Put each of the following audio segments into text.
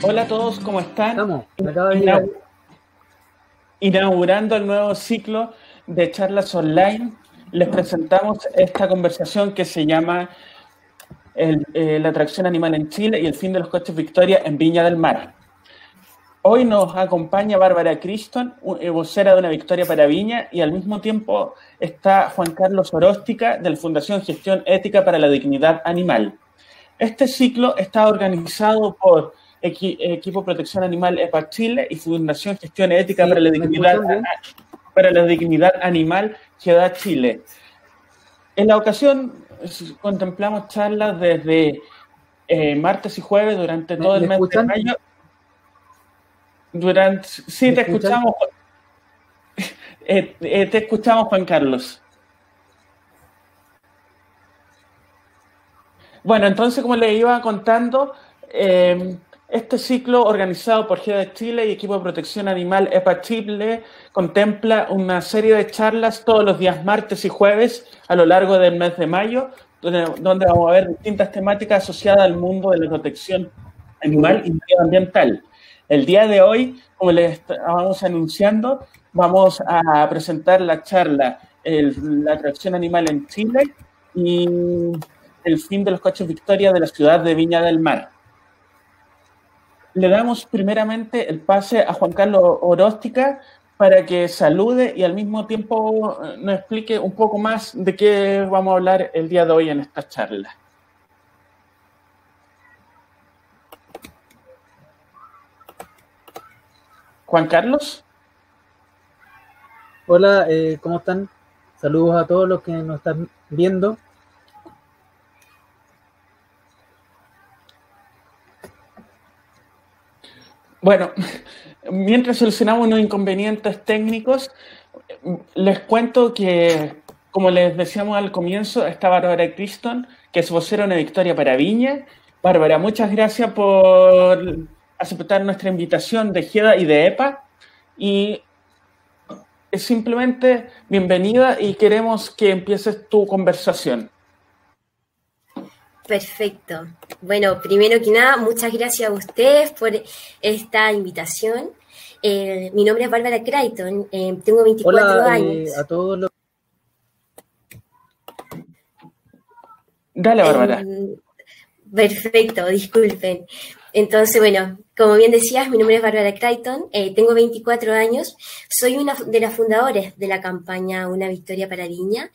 Hola a todos, ¿cómo están? Estamos, de. Inaugurando el nuevo ciclo de charlas online, les presentamos esta conversación que se llama el, eh, La atracción animal en Chile y el fin de los coches Victoria en Viña del Mar. Hoy nos acompaña Bárbara Criston, eh, vocera de una Victoria para Viña, y al mismo tiempo está Juan Carlos Oróstica, de la Fundación Gestión Ética para la Dignidad Animal. Este ciclo está organizado por Equipo Protección Animal EPA Chile y Fundación Gestión Ética para, la Dignidad, para la Dignidad Animal GEDA Chile. En la ocasión contemplamos charlas desde eh, martes y jueves durante todo el mes de mayo. Durante, sí, te escuchamos. Eh, eh, te escuchamos, Juan Carlos. Bueno, entonces, como le iba contando, eh, este ciclo, organizado por GEDA Chile y Equipo de Protección Animal EPA Chile, contempla una serie de charlas todos los días martes y jueves a lo largo del mes de mayo, donde, vamos a ver distintas temáticas asociadas al mundo de la protección animal y medioambiental. El día de hoy, como les estábamos anunciando, vamos a presentar la charla La atracción animal en Chile y el fin de los coches Victoria de la ciudad de Viña del Mar le damos primeramente el pase a Juan Carlos Oróstica para que salude y al mismo tiempo eh, nos explique un poco más de qué vamos a hablar el día de hoy en esta charla. Juan Carlos. Hola, eh, ¿cómo están? Saludos a todos los que nos están viendo. Bueno, mientras solucionamos unos inconvenientes técnicos, les cuento que, como les decíamos al comienzo, está Bárbara Criston, que es vocera de Victoria para Viña. Bárbara, muchas gracias por aceptar nuestra invitación de GEDA y de EPA. Y es simplemente bienvenida y queremos que empieces tu conversación. Perfecto. Bueno, primero que nada, muchas gracias a ustedes por esta invitación. Eh, mi nombre es Bárbara Creighton, eh, tengo 24 Hola, años. a todos los... Dale, Bárbara. perfecto, disculpen. Entonces, bueno, como bien decías, mi nombre es Bárbara Creighton, eh, tengo 24 años, soy una de las fundadoras de la campaña Una Victoria para Viña,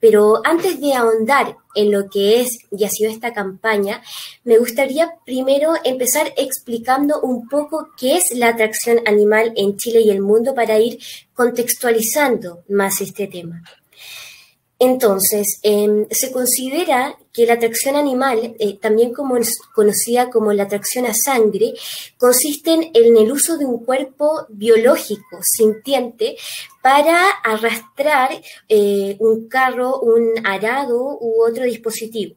pero antes de ahondar en lo que es y ha sido esta campaña, me gustaría primero empezar explicando un poco qué es la atracción animal en Chile y el mundo para ir contextualizando más este tema. Entonces, em, se considera que la atracción animal, eh, también conocida como la atracción a sangre, consiste en el uso de un cuerpo biológico, sintiente, para arrastrar eh, un carro, un arado u otro dispositivo.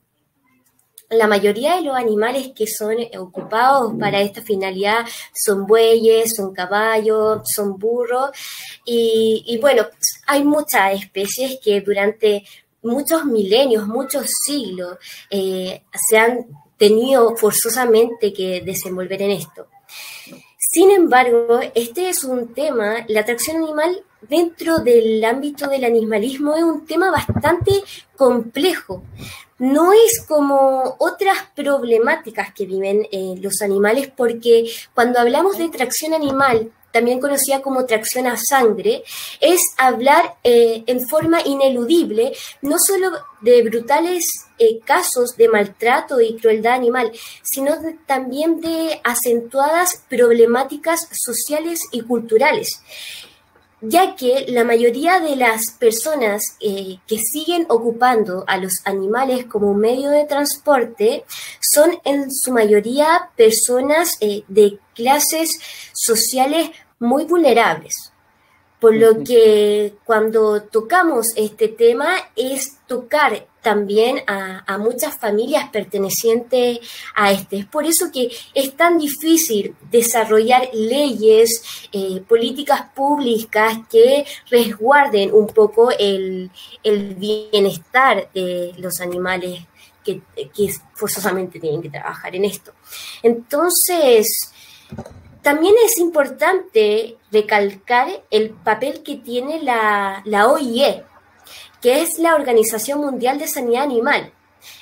La mayoría de los animales que son ocupados para esta finalidad son bueyes, son caballos, son burros y, bueno, hay muchas especies que durante muchos milenios, muchos siglos eh, se han tenido forzosamente que desenvolver en esto. Sin embargo, este es un tema, la atracción animal dentro del ámbito del animalismo es un tema bastante complejo. No es como otras problemáticas que viven eh, los animales, porque cuando hablamos de tracción animal, también conocida como tracción a sangre, es hablar eh, en forma ineludible no solo de brutales eh, casos de maltrato y crueldad animal, sino también de acentuadas problemáticas sociales y culturales ya que la mayoría de las personas eh, que siguen ocupando a los animales como medio de transporte son en su mayoría personas de clases sociales muy vulnerables. Por lo que cuando tocamos este tema es tocar también a, muchas familias pertenecientes a este. Es por eso que es tan difícil desarrollar leyes, eh, políticas públicas que resguarden un poco el, bienestar de los animales que, que, forzosamente tienen que trabajar en esto. Entonces, también es importante recalcar el papel que tiene la, OIE, que es la Organización Mundial de Sanidad Animal.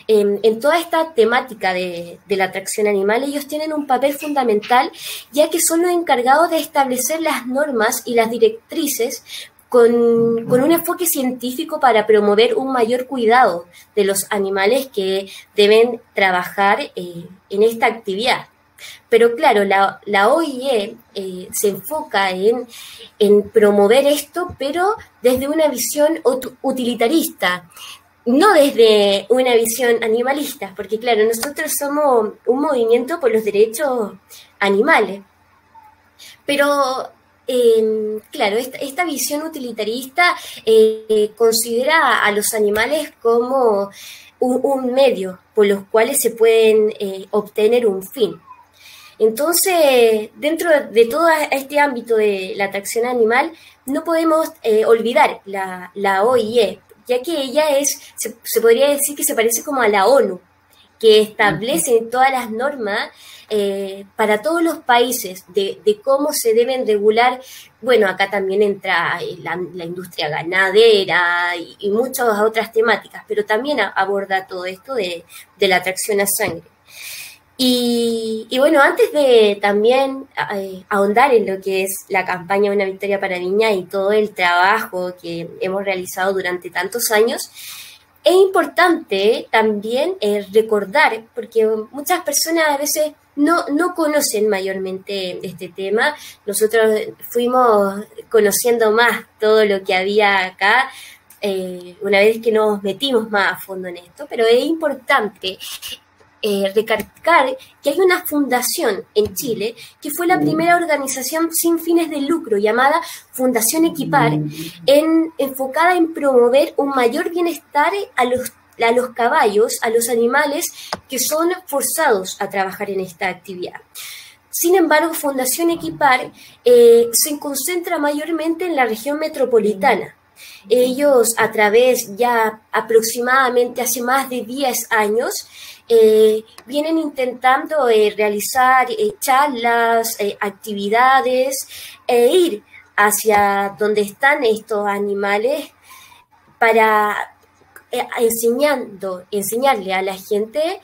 En, toda esta temática de, la atracción animal, ellos tienen un papel fundamental, ya que son los encargados de establecer las normas y las directrices con, un enfoque científico para promover un mayor cuidado de los animales que deben trabajar eh, en esta actividad. Pero claro, la, OIE eh, se enfoca en, promover esto, pero desde una visión utilitarista, no desde una visión animalista, porque claro, nosotros somos un movimiento por los derechos animales. Pero em, claro, esta, visión utilitarista eh, considera a los animales como un, medio por los cuales se pueden eh, obtener un fin. Entonces, dentro de todo este ámbito de la atracción animal, no podemos eh, olvidar la, la, OIE, ya que ella es, se, podría decir que se parece como a la ONU, que establece todas las normas eh, para todos los países de, cómo se deben regular. Bueno, acá también entra eh, la, industria ganadera y, muchas otras temáticas, pero también aborda todo esto de, de la atracción a sangre. Y, bueno, antes de también eh, ahondar en lo que es la campaña Una Victoria para Viña y todo el trabajo que hemos realizado durante tantos años, es importante también eh, recordar, porque muchas personas a veces no, no conocen mayormente este tema. Nosotros fuimos conociendo más todo lo que había acá eh, una vez que nos metimos más a fondo en esto, pero es importante eh, recalcar que hay una fundación en Chile que fue la primera organización sin fines de lucro llamada Fundación Equipar, en, enfocada en promover un mayor bienestar a los, a los caballos, a los animales que son forzados a trabajar en esta actividad. Sin embargo, Fundación Equipar eh, se concentra mayormente en la región metropolitana. Ellos, a través ya aproximadamente hace más de 10 años, eh, vienen intentando eh, realizar eh, charlas, actividades e ir hacia donde están estos animales para enseñando, enseñarle a la gente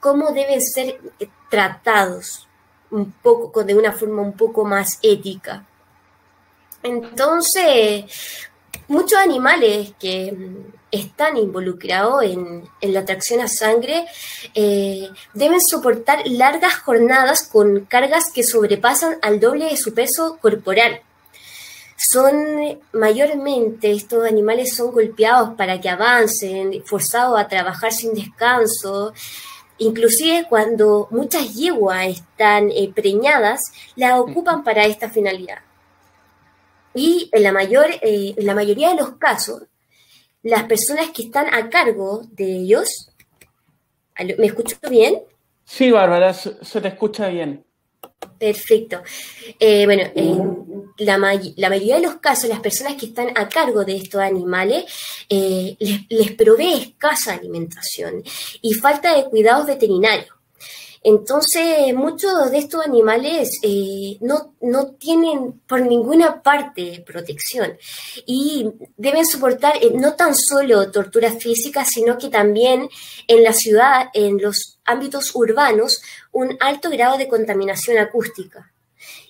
cómo deben ser tratados un poco de una forma un poco más ética. Entonces, muchos animales que están involucrados en, la atracción a sangre eh, deben soportar largas jornadas con cargas que sobrepasan al doble de su peso corporal. Son mayormente estos animales son golpeados para que avancen, forzados a trabajar sin descanso. Inclusive cuando muchas yeguas están eh, preñadas, la ocupan para esta finalidad. Y en la, mayor, eh, en la mayoría de los casos, las personas que están a cargo de ellos, ¿me escucho bien? Sí, Bárbara, se te escucha bien. Perfecto. Eh, bueno, en la, mayoría de los casos, las personas que están a cargo de estos animales eh, les, les, provee escasa alimentación y falta de cuidados veterinarios. Entonces, muchos de estos animales eh, no, no, tienen por ninguna parte protección y deben soportar eh, no tan solo torturas físicas, sino que también en la ciudad, en los ámbitos urbanos, un alto grado de contaminación acústica.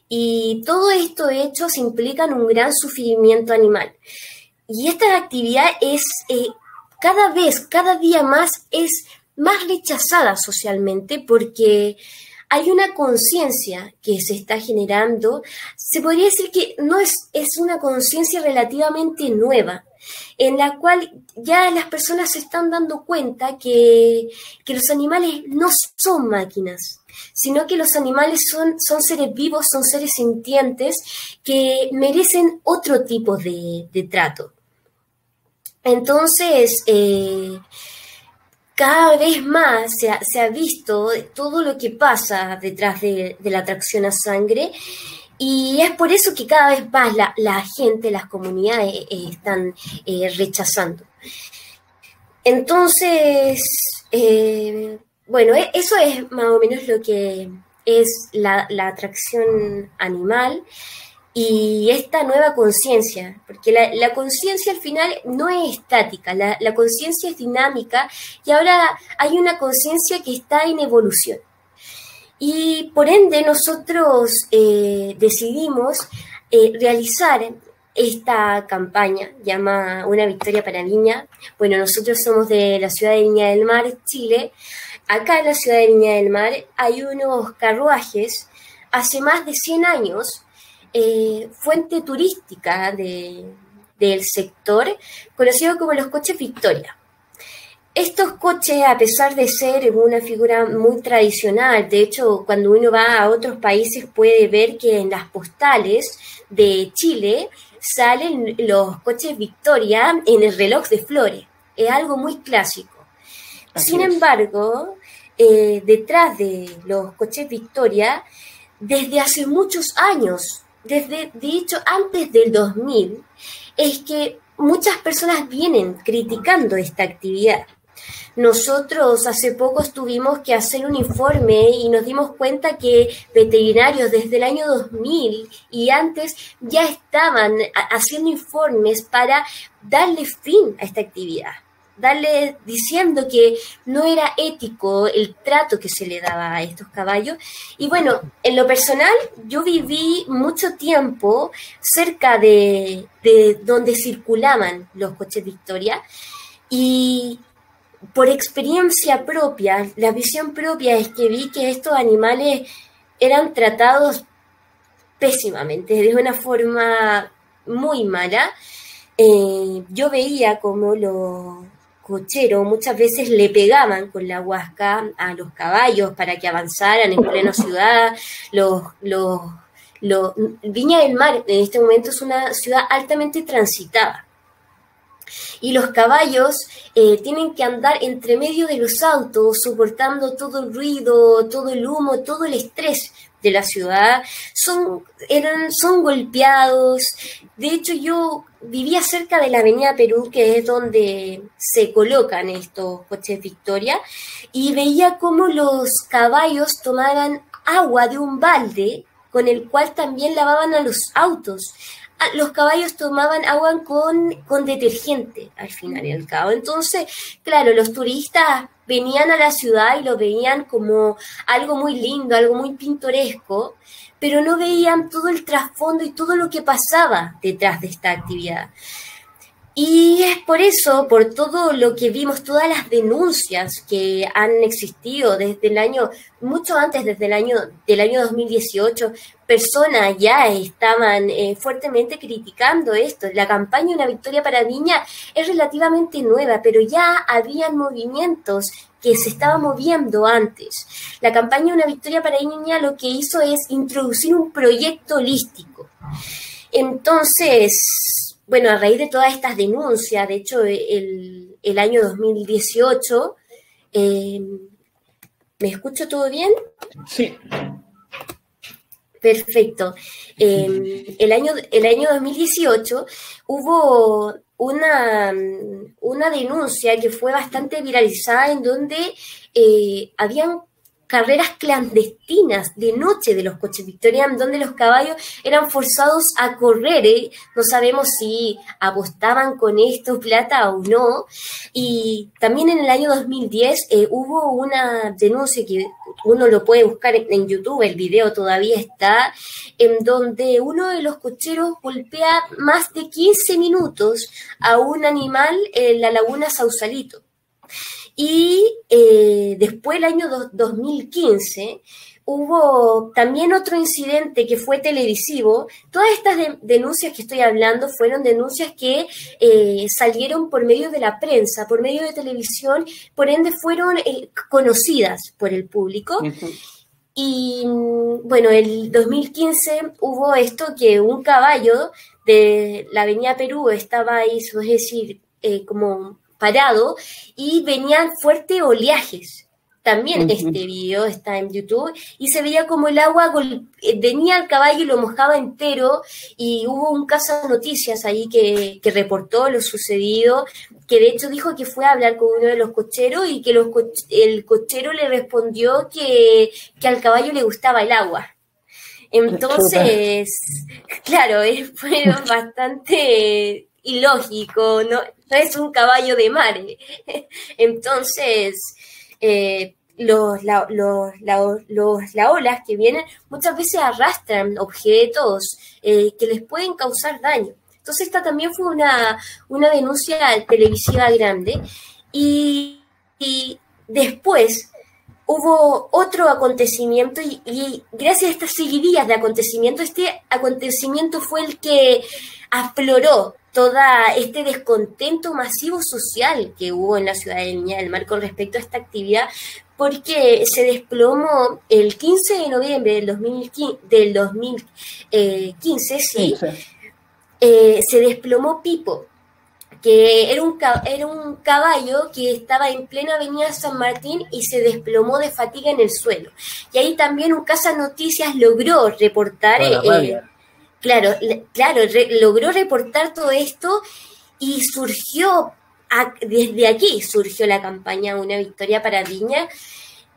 Y todo estos hechos implican un gran sufrimiento animal. Y esta actividad es eh, cada vez, cada día más, es más rechazada socialmente porque hay una conciencia que se está generando, se podría decir que no es, es una conciencia relativamente nueva, en la cual ya las personas se están dando cuenta que, los animales no son máquinas, sino que los animales son, son seres vivos, son seres sintientes que merecen otro tipo de, trato. Entonces, eh, cada vez más se ha, visto todo lo que pasa detrás de, la atracción a sangre y es por eso que cada vez más la, gente, las comunidades eh, están eh, rechazando. Entonces, eh, bueno, e, eso es más o menos lo que es la, atracción animal y esta nueva conciencia, porque la, conciencia al final no es estática, la, conciencia es dinámica y ahora hay una conciencia que está en evolución. Y por ende nosotros eh, decidimos eh, realizar esta campaña, llama Una Victoria para Niña. Bueno, nosotros somos de la ciudad de Viña del Mar, Chile. Acá en la ciudad de Viña del Mar hay unos carruajes, hace más de 100 años, eh, fuente turística del sector, conocido como los coches Victoria. Estos coches, a pesar de ser una figura muy tradicional, de hecho, cuando uno va a otros países puede ver que en las postales de Chile salen los coches Victoria en el reloj de flores. Es algo muy clásico. Sin embargo, eh, detrás de los coches Victoria, desde hace muchos años, desde, de hecho, antes del 2000, es que muchas personas vienen criticando esta actividad. Nosotros hace poco tuvimos que hacer un informe y nos dimos cuenta que veterinarios desde el año 2000 y antes ya estaban haciendo informes para darle fin a esta actividad darle diciendo que no era ético el trato que se le daba a estos caballos. Y bueno, en lo personal, yo viví mucho tiempo cerca de, de donde circulaban los coches Victoria y por experiencia propia, la visión propia es que vi que estos animales eran tratados pésimamente, de una forma muy mala. Eh, yo veía como los muchas veces le pegaban con la huasca a los caballos para que avanzaran en plena ciudad. Los, los, los, Viña del Mar en este momento es una ciudad altamente transitada y los caballos eh, tienen que andar entre medio de los autos, soportando todo el ruido, todo el humo, todo el estrés de la ciudad. Son, eran, son golpeados. De hecho, yo vivía cerca de la Avenida Perú, que es donde se colocan estos coches Victoria, y veía cómo los caballos tomaban agua de un balde con el cual también lavaban a los autos. Ah, los caballos tomaban agua con, con detergente al final y al cabo. Entonces, claro, los turistas venían a la ciudad y lo veían como algo muy lindo, algo muy pintoresco, pero no veían todo el trasfondo y todo lo que pasaba detrás de esta actividad. Y es por eso, por todo lo que vimos, todas las denuncias que han existido desde el año, mucho antes, desde el año, del año 2018, personas ya estaban eh, fuertemente criticando esto. La campaña Una Victoria para Niña es relativamente nueva, pero ya habían movimientos que se estaban moviendo antes. La campaña Una Victoria para Niña lo que hizo es introducir un proyecto holístico. Entonces, bueno, a raíz de todas estas denuncias, de hecho, el, el año 2018, eh, ¿me escucho todo bien? Sí. Perfecto. Eh, el, año, el año 2018 hubo una, una denuncia que fue bastante viralizada en donde eh, habían carreras clandestinas de noche de los coches Victoria, donde los caballos eran forzados a correr. ¿eh? No sabemos si apostaban con esto plata o no. Y también en el año 2010 eh, hubo una denuncia que uno lo puede buscar en YouTube, el video todavía está, en donde uno de los cocheros golpea más de 15 minutos a un animal en la laguna Sausalito. Y eh, después, el año 2015, hubo también otro incidente que fue televisivo. Todas estas denuncias que estoy hablando fueron denuncias que eh, salieron por medio de la prensa, por medio de televisión, por ende fueron eh, conocidas por el público. Y bueno, el 2015 hubo esto que un caballo de la Avenida Perú estaba ahí, es decir, como parado y venían fuertes oleajes. también este video está en YouTube y se veía como el agua eh, venía al caballo y lo mojaba entero y hubo un caso de noticias ahí que, que, reportó lo sucedido, que de hecho dijo que fue a hablar con uno de los cocheros y que los el cochero le respondió que, que al caballo le gustaba el agua. Entonces, claro, fue bastante ilógico, no, no es un caballo de mar. Entonces, eh, los, la, los, la, olas que vienen muchas veces arrastran objetos eh, que les pueden causar daño. Entonces esta también fue una, una denuncia televisiva grande y, después hubo otro acontecimiento y, y, gracias a estas seguidillas de acontecimientos, este acontecimiento fue el que afloró todo este descontento masivo social que hubo en la ciudad de Viña del Mar con respecto a esta actividad, porque se desplomó el 15 de noviembre del 2015, del 2015 sí, eh, se desplomó Pipo, que era un, era un caballo que estaba en plena avenida San Martín y se desplomó de fatiga en el suelo. Y ahí también un Casa Noticias logró reportar... Eh, Claro, claro, logró reportar todo esto y surgió, desde aquí surgió la campaña Una Victoria para Viña.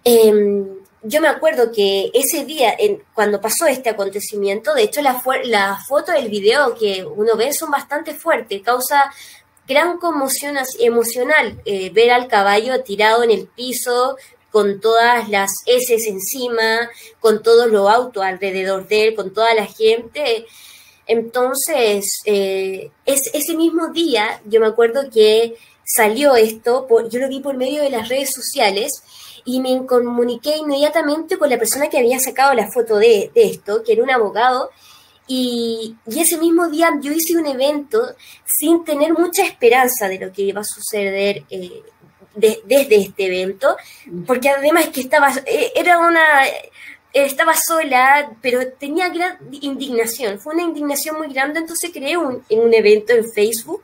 Em, yo me acuerdo que ese día, cuando pasó este acontecimiento, de hecho la, la foto del video que uno ve son bastante fuertes, causa gran conmoción emocional eh, ver al caballo tirado en el piso, con todas las S encima, con todos los autos alrededor de él, con toda la gente. Entonces, eh, es, ese mismo día, yo me acuerdo que salió esto, yo lo vi por medio de las redes sociales y me comuniqué inmediatamente con la persona que había sacado la foto de, esto, que era un abogado, y, ese mismo día yo hice un evento sin tener mucha esperanza de lo que iba a suceder eh, desde este evento, porque además que estaba, eh, era una, estaba sola, pero tenía gran indignación, fue una indignación muy grande, entonces creé un, un evento en Facebook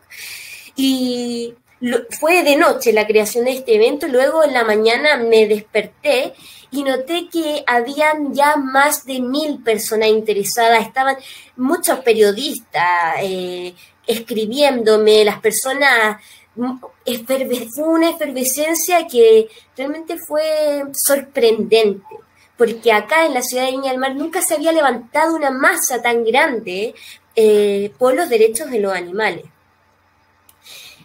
y fue de noche la creación de este evento, luego en la mañana me desperté y noté que habían ya más de mil personas interesadas, estaban muchos periodistas eh, escribiéndome, las personas fue una efervescencia que realmente fue sorprendente, porque acá en la ciudad de Viña del Mar nunca se había levantado una masa tan grande eh, por los derechos de los animales.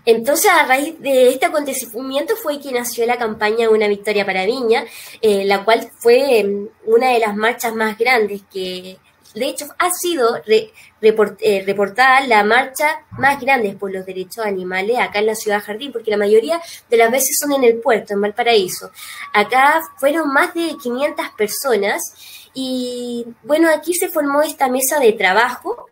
Entonces, a raíz de este acontecimiento fue que nació la campaña Una Victoria para Viña, eh, la cual fue mm, una de las marchas más grandes que de hecho, ha sido eh, reportada la marcha más grande por los derechos animales acá en la ciudad Jardín, porque la mayoría de las veces son en el puerto, en Valparaíso. Acá fueron más de 500 personas y bueno, aquí se formó esta mesa de trabajo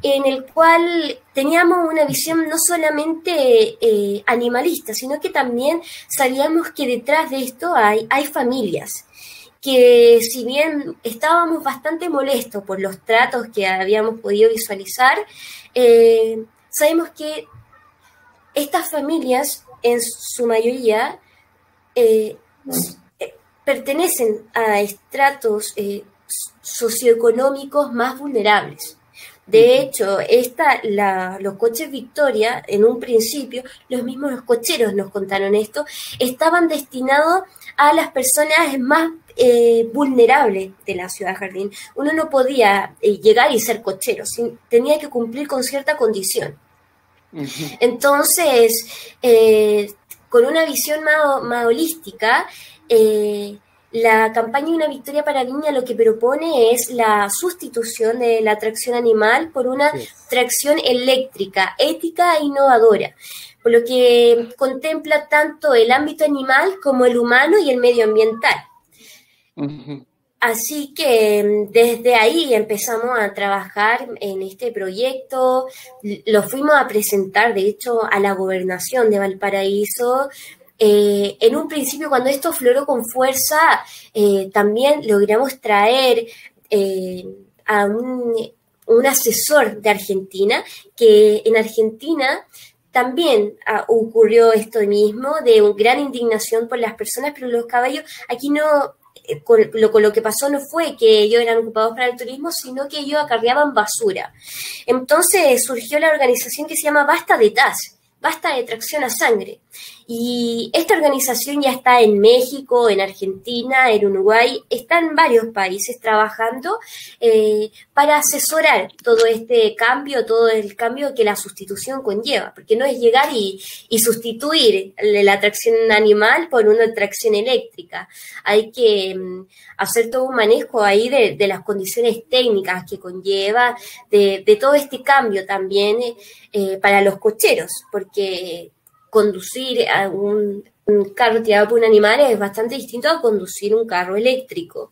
en el cual teníamos una visión no solamente eh, animalista, sino que también sabíamos que detrás de esto hay, hay familias que si bien estábamos bastante molestos por los tratos que habíamos podido visualizar, eh, sabemos que estas familias, en su mayoría, eh, pertenecen a estratos eh, socioeconómicos más vulnerables. De hecho, esta, los coches Victoria, en un principio, los mismos los cocheros nos contaron esto, estaban destinados a las personas más eh, vulnerables de la ciudad jardín. Uno no podía eh, llegar y ser cochero, tenía que cumplir con cierta condición. Entonces, eh, con una visión más, holística, la campaña Una Victoria para Viña lo que propone es la sustitución de la tracción animal por una tracción eléctrica, ética e innovadora, por lo que contempla tanto el ámbito animal como el humano y el medioambiental. Así que mm, desde ahí empezamos a trabajar en este proyecto, lo fuimos a presentar, de hecho, a la gobernación de Valparaíso, eh, en un principio, cuando esto floró con fuerza, eh, también logramos traer eh, a un, asesor de Argentina, que en Argentina también ah, ocurrió esto mismo, de gran indignación por las personas, pero los caballos aquí no, con lo, con lo, que pasó no fue que ellos eran ocupados para el turismo, sino que ellos acarreaban basura. Entonces surgió la organización que se llama Basta de Taz, Basta de Tracción a Sangre. Y esta organización ya está en México, en Argentina, en Uruguay, está en varios países trabajando eh, para asesorar todo este cambio, todo el cambio que la sustitución conlleva, porque no es llegar y, sustituir la tracción animal por una tracción eléctrica. Hay que um, hacer todo un manejo ahí de, de, las condiciones técnicas que conlleva, de, de todo este cambio también eh, para los cocheros, porque conducir a un, carro tirado por un animal es bastante distinto a conducir un carro eléctrico.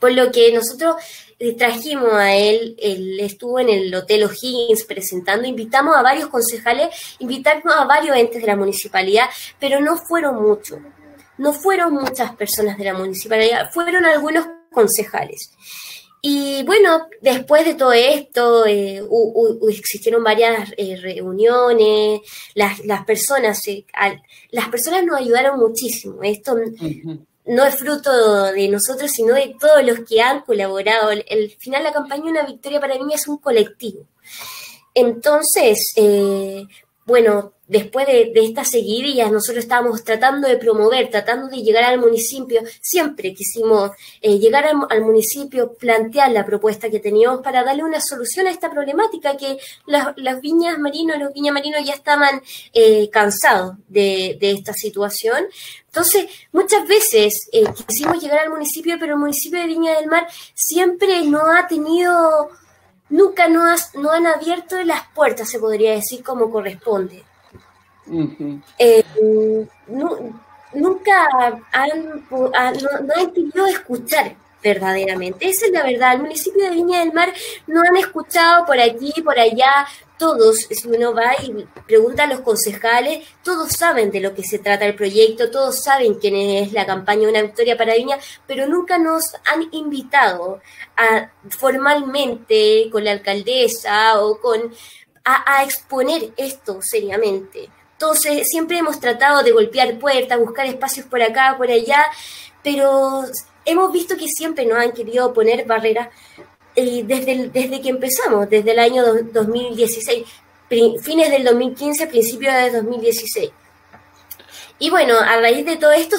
Por lo que nosotros trajimos a él, él estuvo en el Hotel O'Higgins presentando, invitamos a varios concejales, invitamos a varios entes de la municipalidad, pero no fueron muchos, no fueron muchas personas de la municipalidad, fueron algunos concejales. Y bueno, después de todo esto, eh, u, u, existieron varias eh, reuniones, las, las personas, eh, al, las personas nos ayudaron muchísimo. Esto uh -huh. no es fruto de nosotros, sino de todos los que han colaborado. El, el final de la campaña Una Victoria para Viña es un colectivo. Entonces, eh, bueno, después de, estas seguidillas, nosotros estábamos tratando de promover, tratando de llegar al municipio, siempre quisimos eh, llegar al, municipio, plantear la propuesta que teníamos para darle una solución a esta problemática que las, viñas marinos, los viñas marinos ya estaban eh, cansados de, de, esta situación. Entonces, muchas veces eh, quisimos llegar al municipio, pero el municipio de Viña del Mar siempre no ha tenido nunca no, has, no, han abierto las puertas, se podría decir, como corresponde. Eh, nunca han, han no, han querido escuchar verdaderamente. Esa es la verdad. El municipio de Viña del Mar no han escuchado por aquí, por allá. Todos, si uno va y pregunta a los concejales, todos saben de lo que se trata el proyecto, todos saben quién es la campaña Una Victoria para Viña, pero nunca nos han invitado a formalmente con la alcaldesa o con a exponer esto seriamente. Entonces, siempre hemos tratado de golpear puertas, buscar espacios por acá, por allá, pero hemos visto que siempre nos han querido poner barreras eh, desde, desde que empezamos, desde el año do, 2016, fines del 2015, principios de 2016. Y bueno, a raíz de todo esto,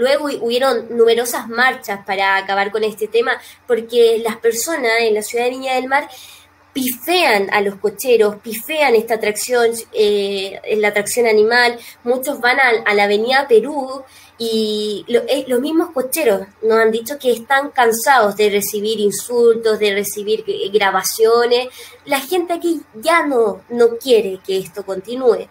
luego hubieron numerosas marchas para acabar con este tema, porque las personas en la ciudad de Viña del Mar pifean a los cocheros, pifean esta atracción, eh, la atracción animal, muchos van a, a la avenida Perú y lo, los mismos cocheros nos han dicho que están cansados de recibir insultos, de recibir grabaciones. La gente aquí ya no, no quiere que esto continúe.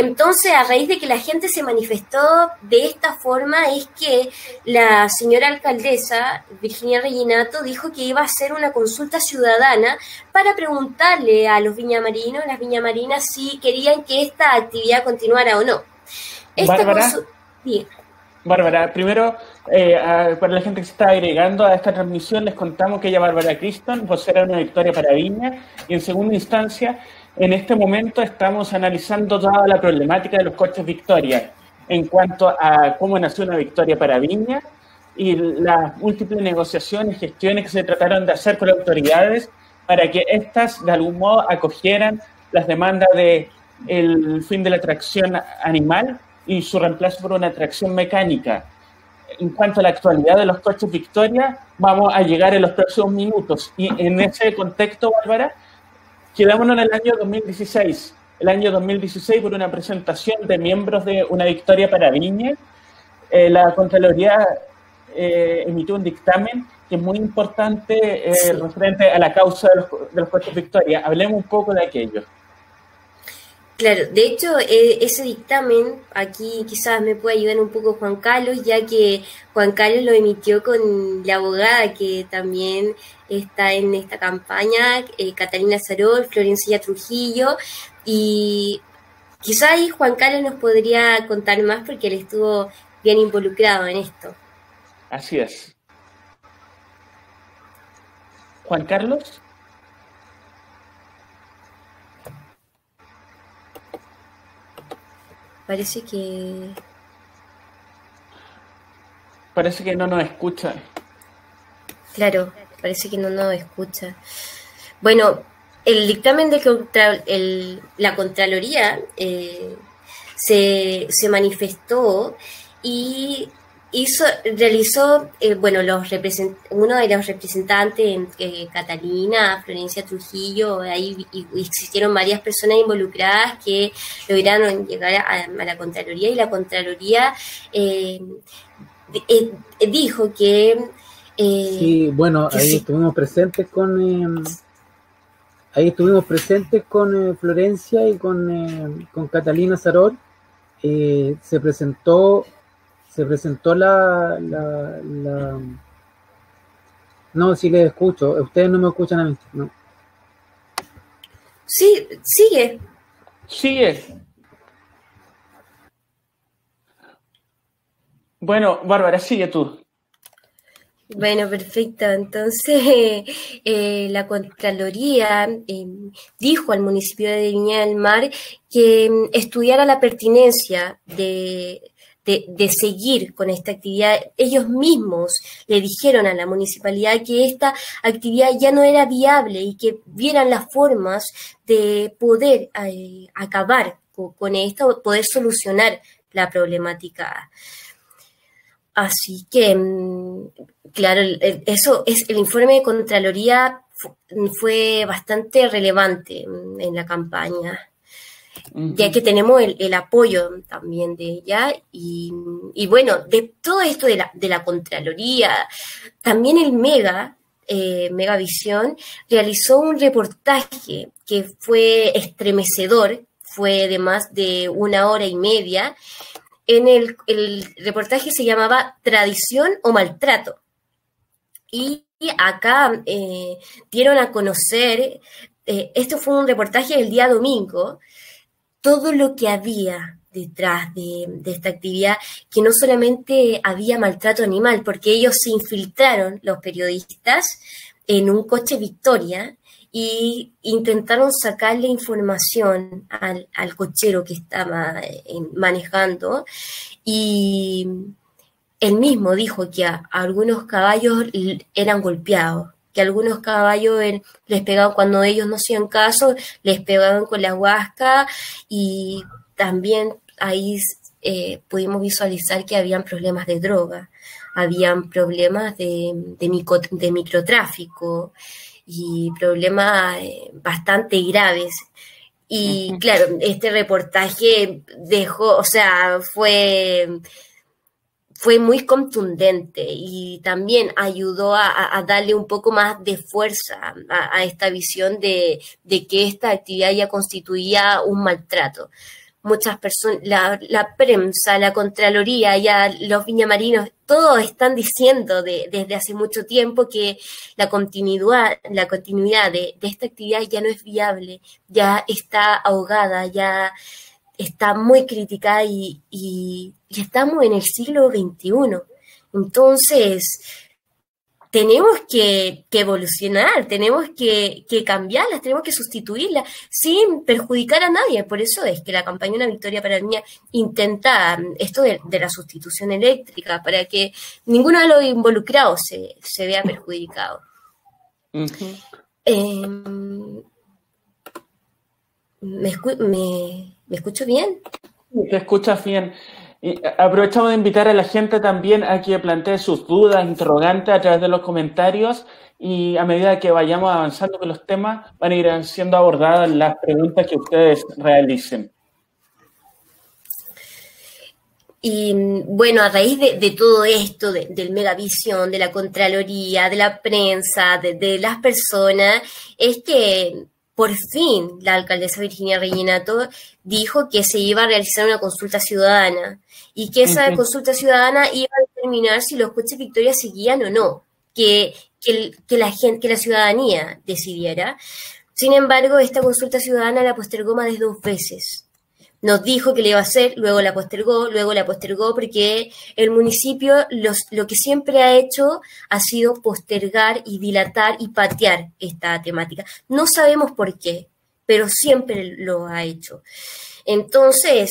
Entonces, a raíz de que la gente se manifestó de esta forma, es que la señora alcaldesa, Virginia Reginato, dijo que iba a hacer una consulta ciudadana para preguntarle a los viñamarinos, las viñamarinas, si querían que esta actividad continuara o no. Esta Bárbara, Bárbara, primero, eh, a, para la gente que se está agregando a esta transmisión, les contamos que ella, Bárbara Criston, vocera una victoria para Viña, y en segunda instancia, en este momento estamos analizando toda la problemática de los coches Victoria en cuanto a cómo nació una victoria para Viña y las múltiples negociaciones gestiones que se trataron de hacer con las autoridades para que éstas de algún modo acogieran las demandas de fin de la tracción animal y su reemplazo por una tracción mecánica. En cuanto a la actualidad de los coches Victoria, vamos a llegar en los próximos minutos. Y en ese contexto, Bárbara, Quedámonos en el año 2016. El año 2016 por una presentación de miembros de una victoria para Viña. Eh, la Contraloría eh, emitió un dictamen que es muy importante eh, sí. referente a la causa de los, de los Victoria. Hablemos un poco de aquello. Claro, de hecho, eh, ese dictamen, aquí quizás me puede ayudar un poco Juan Carlos, ya que Juan Carlos lo emitió con la abogada que también está en esta campaña, eh, Catalina Sarol, Florencia Trujillo, y quizás ahí Juan Carlos nos podría contar más porque él estuvo bien involucrado en esto. Así es. Juan Carlos. Parece que... Parece que no nos escucha. Claro, parece que no nos escucha. Bueno, el dictamen de contra, el, la Contraloría eh, se, se, manifestó y hizo, realizó, eh, bueno, los uno de los representantes, eh, Catalina, Florencia Trujillo, ahí existieron varias personas involucradas que lograron llegar a, la Contraloría y la Contraloría eh, dijo que... sí, bueno, ahí estuvimos presentes con... ahí estuvimos presentes con Florencia y con, con Catalina Saror. se presentó se presentó la, la, No, sí les escucho. Ustedes no me escuchan a mí, ¿no? Sí, sigue. Sigue. Bueno, Bárbara, sigue tú. Bueno, perfecto. Entonces, eh, la Contraloría em, dijo al municipio de Viña del Mar que em, estudiara la pertinencia de de, seguir con esta actividad. Ellos mismos le dijeron a la municipalidad que esta actividad ya no era viable y que vieran las formas de poder eh, acabar con, esto, poder solucionar la problemática. Así que, mm, claro, eso es el informe de Contraloría fue bastante relevante mm, en la campaña ya que tenemos el, apoyo también de ella. Y, bueno, de todo esto de la, de la Contraloría, también el Mega, eh, Megavisión, realizó un reportaje que fue estremecedor, fue de más de una hora y media. En el, reportaje se llamaba Tradición o Maltrato. Y acá eh, dieron a conocer, eh, esto fue un reportaje del día domingo, todo lo que había detrás de, esta actividad, que no solamente había maltrato animal, porque ellos se infiltraron, los periodistas, en un coche Victoria y intentaron sacarle información al, cochero que estaba eh, manejando. Y él mismo dijo que algunos caballos eran golpeados que algunos caballos les pegaban cuando ellos no hacían caso, les pegaban con la huasca y también ahí eh, pudimos visualizar que habían problemas de droga, habían problemas de, de, microtráfico y problemas eh, bastante graves. Y claro, este reportaje dejó, o sea, fue fue muy contundente y también ayudó a, darle un poco más de fuerza a, esta visión de, que esta actividad ya constituía un maltrato. Muchas personas, la, prensa, la Contraloría, ya los viñamarinos, todos están diciendo desde hace mucho tiempo que la continuidad, la continuidad de, de esta actividad ya no es viable, ya está ahogada, ya está muy criticada y, y, estamos en el siglo XXI. Entonces, tenemos que, evolucionar, tenemos que, que, cambiarlas, tenemos que sustituirlas sin perjudicar a nadie. Por eso es que la campaña Una Victoria para Niña intenta mm, esto de, la sustitución eléctrica, para que ninguno de los involucrados se, vea perjudicado. Em, me, me ¿Me escucho bien? Te escuchas bien. Y aprovechamos de invitar a la gente también a que plantee sus dudas, interrogantes a través de los comentarios y a medida que vayamos avanzando con los temas van a ir siendo abordadas las preguntas que ustedes realicen. Y bueno, a raíz de, todo esto, del megavisión, de la Contraloría, de la prensa, de, de las personas, es que por fin la alcaldesa Virginia Reginato dijo que se iba a realizar una consulta ciudadana y que esa consulta ciudadana iba a determinar si los coches Victoria seguían o no, que, que, la gente, que la ciudadanía decidiera. Sin embargo, esta consulta ciudadana la postergó más de dos veces nos dijo que le iba a hacer, luego la postergó, luego la postergó porque el municipio lo que siempre ha hecho ha sido postergar y dilatar y patear esta temática. No sabemos por qué, pero siempre lo ha hecho. Entonces,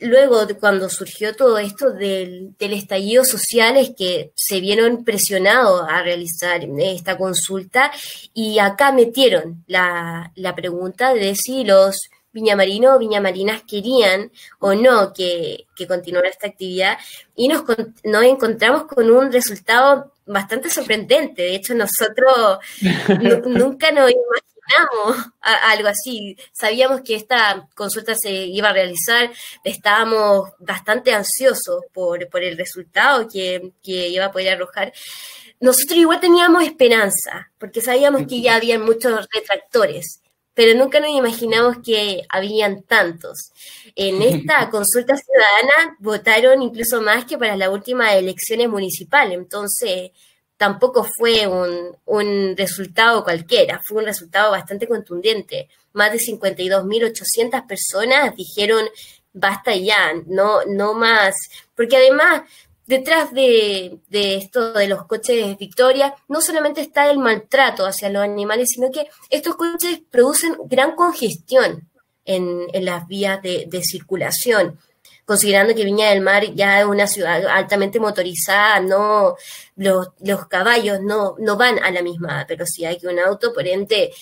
luego cuando surgió todo esto del, estallido social es que se vieron presionados a realizar esta consulta y acá metieron la, pregunta de si los viñamarinos o viñamarinas querían o no que, que continuara esta actividad y nos, nos encontramos con un resultado bastante sorprendente. De hecho, nosotros nunca nos imaginamos algo así. Sabíamos que esta consulta se iba a realizar, estábamos bastante ansiosos por, por el resultado que, que iba a poder arrojar. Nosotros igual teníamos esperanza, porque sabíamos que ya habían muchos retractores, pero nunca nos imaginamos que habían tantos. En esta consulta ciudadana votaron incluso más que para las últimas elecciones municipales, entonces tampoco fue un, resultado cualquiera, fue un resultado bastante contundente. Más de 52.800 personas dijeron basta ya, no, no más, porque además detrás de, esto de los coches Victoria no solamente está el maltrato hacia los animales, sino que estos coches producen gran congestión en, las vías de, de circulación considerando que Viña del Mar ya es una ciudad altamente motorizada, no los, los caballos no, no van a la misma velocidad que un auto, por ende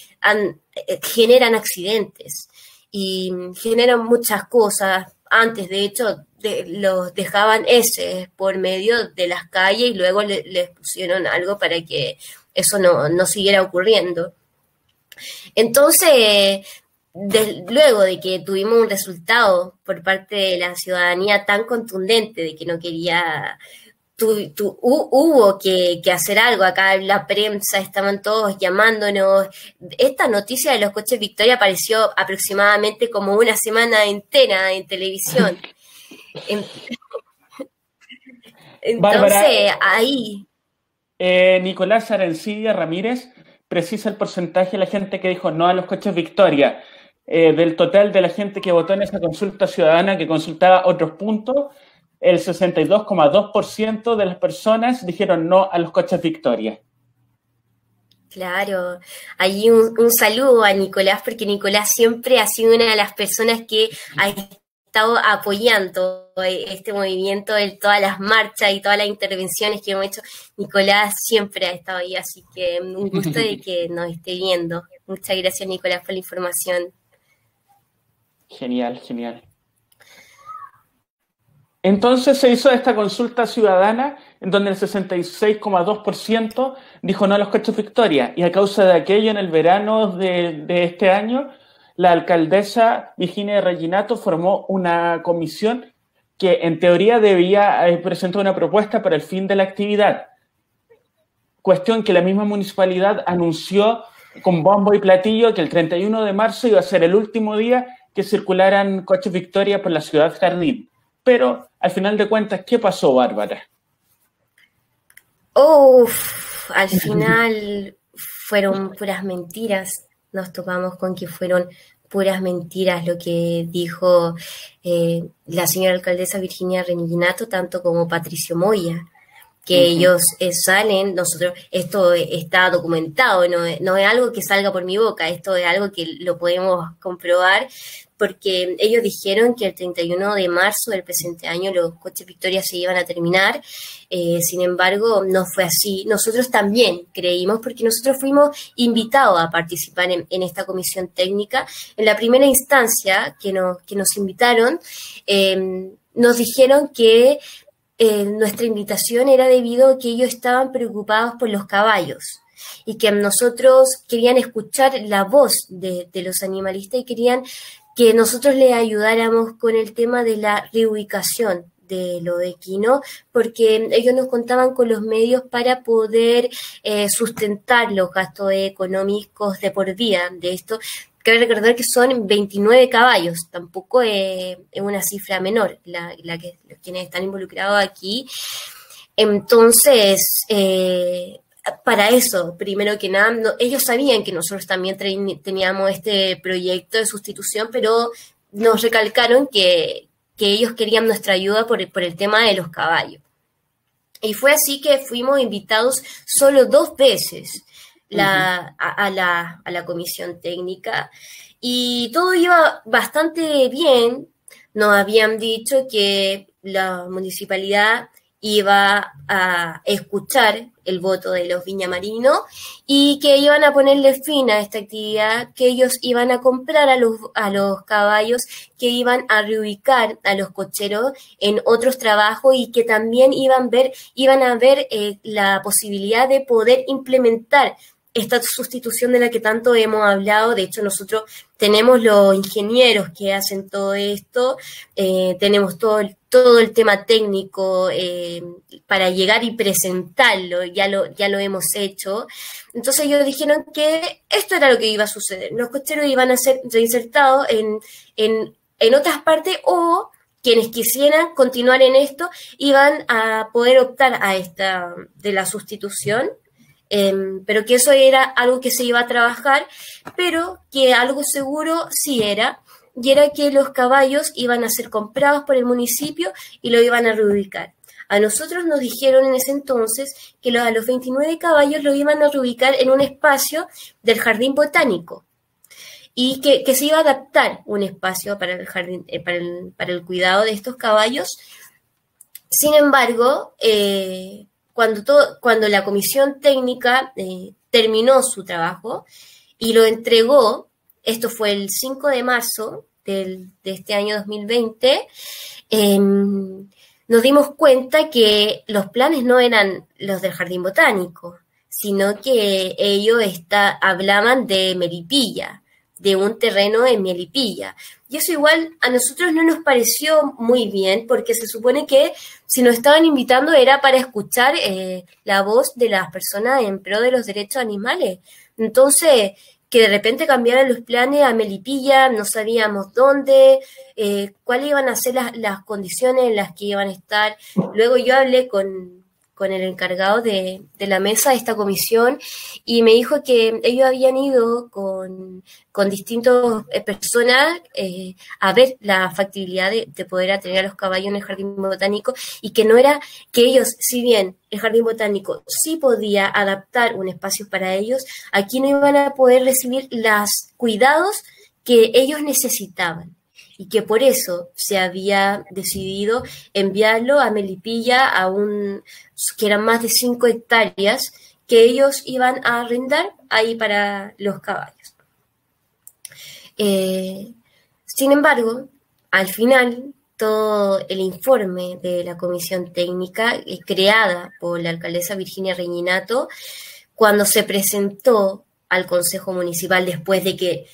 eh, generan accidentes y generan muchas cosas. Antes, de hecho, los dejaban ese por medio de las calles y luego les pusieron algo para que eso no, no siguiera ocurriendo. Entonces, luego de que tuvimos un resultado por parte de la ciudadanía tan contundente de que no quería, hubo que, hacer algo acá en la prensa, estaban todos llamándonos. Esta noticia de los coches Victoria apareció aproximadamente como una semana entera en televisión. Entonces, ahí... Eh, Nicolás Arancilla Ramírez precisa el porcentaje de la gente que dijo no a los coches Victoria. Eh, del total de la gente que votó en esa consulta ciudadana que consultaba otros puntos, el 62,2% de las personas dijeron no a los coches Victoria. Claro, ahí un, un, saludo a Nicolás, porque Nicolás siempre ha sido una de las personas que ha estado apoyando este movimiento, en todas las marchas y todas las intervenciones que hemos hecho. Nicolás siempre ha estado ahí, así que un gusto de que nos esté viendo. Muchas gracias, Nicolás, por la información. Genial, genial. Entonces se hizo esta consulta ciudadana en donde el 66,2% dijo no a los coches Victoria y a causa de aquello en el verano de, este año, la alcaldesa Virginia Reginato formó una comisión que en teoría debía eh, presentar una propuesta para el fin de la actividad. Cuestión que la misma municipalidad anunció con bombo y platillo que el 31 de marzo iba a ser el último día que circularan coches Victoria por la ciudad jardín. Pero al final de cuentas, ¿qué pasó, Bárbara? Uf, al final fueron puras mentiras. Nos topamos con que fueron puras mentiras lo que dijo eh, la señora alcaldesa Virginia Reniginato, tanto como Patricio Moya que ellos eh, salen, nosotros, esto está documentado, no, no, es algo que salga por mi boca, esto es algo que lo podemos comprobar, porque ellos dijeron que el 31 de marzo del presente año los coches Victoria se iban a terminar, eh, sin embargo no fue así. Nosotros también creímos, porque nosotros fuimos invitados a participar en, esta comisión técnica. En la primera instancia que nos, que nos invitaron, eh, nos dijeron que nuestra invitación era debido a que ellos estaban preocupados por los caballos y que nosotros querían escuchar la voz de, los animalistas y querían que nosotros les ayudáramos con el tema de la reubicación de lo de Quino, porque ellos nos contaban con los medios para poder eh, sustentar los gastos económicos de por vida de esto, Cabe recordar que son 29 caballos, tampoco es, una cifra menor la, que quienes están involucrados aquí. Entonces, eh, para eso, primero que nada, ellos sabían que nosotros también teníamos este proyecto de sustitución, pero nos recalcaron que, ellos querían nuestra ayuda por el tema de los caballos. Y fue así que fuimos invitados solo dos veces la, a, la, comisión técnica. Y todo iba bastante bien, nos habían dicho que la municipalidad iba a escuchar el voto de los viñamarinos y que iban a ponerle fin a esta actividad, que ellos iban a comprar a los, a los caballos, que iban a reubicar a los cocheros en otros trabajos y que también iban, ver, iban a ver eh, la posibilidad de poder implementar esta sustitución de la que tanto hemos hablado. De hecho, nosotros tenemos los ingenieros que hacen todo esto, eh, tenemos todo el, todo el tema técnico eh, para llegar y presentarlo, ya lo, ya lo hemos hecho. Entonces ellos dijeron que esto era lo que iba a suceder. Los cocheros iban a ser reinsertados en, en, en otras partes o quienes quisieran continuar en esto iban a poder optar a esta de la sustitución Em, pero que eso era algo que se iba a trabajar, pero que algo seguro sí era, y era que los caballos iban a ser comprados por el municipio y lo iban a reubicar. A nosotros nos dijeron en ese entonces que a los 29 caballos lo iban a reubicar en un espacio del jardín botánico y que, se iba a adaptar un espacio para el, jardín, eh, para el cuidado de estos caballos. Sin embargo, eh, cuando, todo, cuando la comisión técnica eh, terminó su trabajo y lo entregó, esto fue el 5 de marzo de este año 2020, em, nos dimos cuenta que los planes no eran los del jardín botánico, sino que ellos está, hablaban de Melipilla, de un terreno en Melipilla. Y eso igual a nosotros no nos pareció muy bien, porque se supone que si nos estaban invitando era para escuchar eh, la voz de las personas en pro de los derechos animales. Entonces, que de repente cambiaran los planes a Melipilla, no sabíamos dónde, eh, cuáles iban a ser las, las condiciones en las que iban a estar. Luego yo hablé con, con el encargado de, la mesa de esta comisión y me dijo que ellos habían ido con, con distintas eh, personas eh, a ver la factibilidad de, poder atender a los caballos en el jardín botánico y que no era que ellos, si bien el jardín botánico sí podía adaptar un espacio para ellos, aquí no iban a poder recibir los cuidados que ellos necesitaban y que por eso se había decidido enviarlo a Melipilla, a un, que eran más de 5 hectáreas, que ellos iban a arrendar ahí para los caballos. Eh, sin embargo, al final, todo el informe de la comisión técnica eh, creada por la alcaldesa Virginia Reñinato, cuando se presentó al Consejo Municipal después de que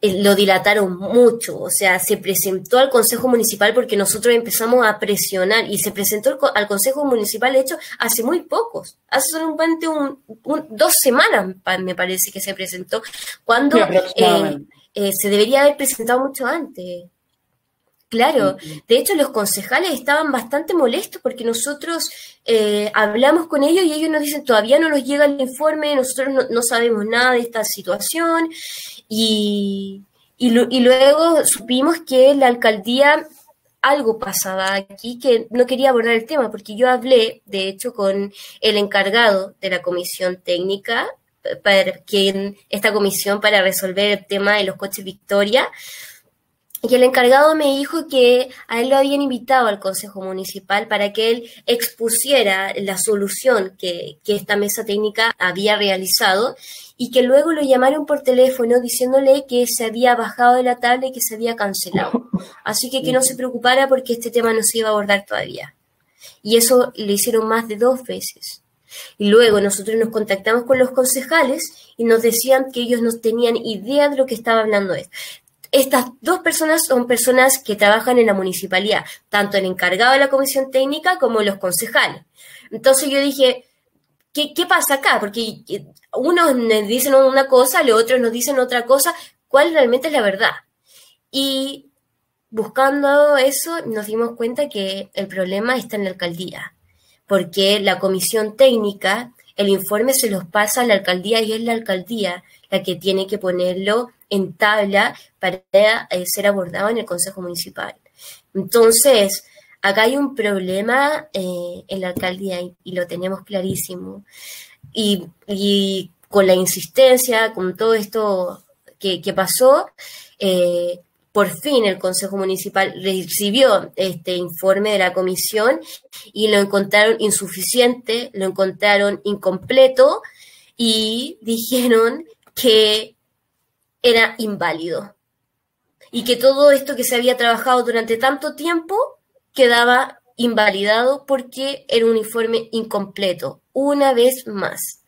lo dilataron mucho, o sea, se presentó al Consejo Municipal porque nosotros empezamos a presionar y se presentó al Consejo Municipal, de hecho, hace muy pocos, hace solamente un, dos semanas me parece que se presentó, cuando eh, eh, se debería haber presentado mucho antes. Claro, de hecho los concejales estaban bastante molestos porque nosotros hablamos con ellos y ellos nos dicen todavía no nos llega el informe, nosotros no, no sabemos nada de esta situación y, y, luego supimos que la alcaldía algo pasaba aquí que no quería abordar el tema, porque yo hablé, de hecho, con el encargado de la comisión técnica, para quien esta comisión para resolver el tema de los coches Victoria, y el encargado me dijo que a él lo habían invitado al Consejo Municipal para que él expusiera la solución que, que esta mesa técnica había realizado y que luego lo llamaron por teléfono diciéndole que se había bajado de la tabla y que se había cancelado. Así que que no se preocupara porque este tema no se iba a abordar todavía. Y eso le hicieron más de dos veces. Y luego nosotros nos contactamos con los concejales y nos decían que ellos no tenían idea de lo que estaba hablando él. Estas dos personas son personas que trabajan en la municipalidad, tanto el encargado de la comisión técnica como los concejales. Entonces yo dije, ¿qué, pasa acá? Porque unos nos dicen una cosa, los otros nos dicen otra cosa, ¿cuál realmente es la verdad? Y buscando eso nos dimos cuenta que el problema está en la alcaldía, porque la comisión técnica, el informe se los pasa a la alcaldía y es la alcaldía la que tiene que ponerlo en tabla para eh, ser abordado en el Consejo Municipal. Entonces, acá hay un problema eh, en la alcaldía y lo tenemos clarísimo y, con la insistencia, con todo esto que, pasó, eh, por fin el Consejo Municipal recibió este informe de la comisión y lo encontraron insuficiente, lo encontraron incompleto y dijeron que era inválido y que todo esto que se había trabajado durante tanto tiempo quedaba invalidado porque era un informe incompleto, una vez más.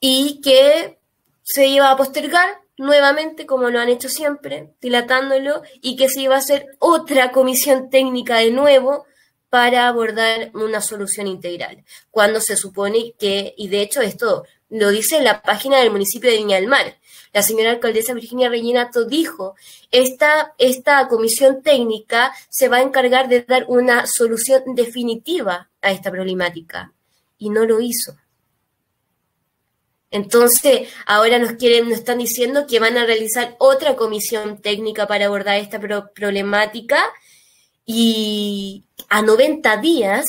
Y que se iba a postergar nuevamente, como lo han hecho siempre, dilatándolo, y que se iba a hacer otra comisión técnica de nuevo para abordar una solución integral, cuando se supone que, y de hecho esto lo dice la página del municipio de Viña del Mar, la señora alcaldesa Virginia Reginato dijo, esta, esta comisión técnica se va a encargar de dar una solución definitiva a esta problemática, y no lo hizo. Entonces, ahora nos quieren, nos están diciendo que van a realizar otra comisión técnica para abordar esta problemática y a 90 días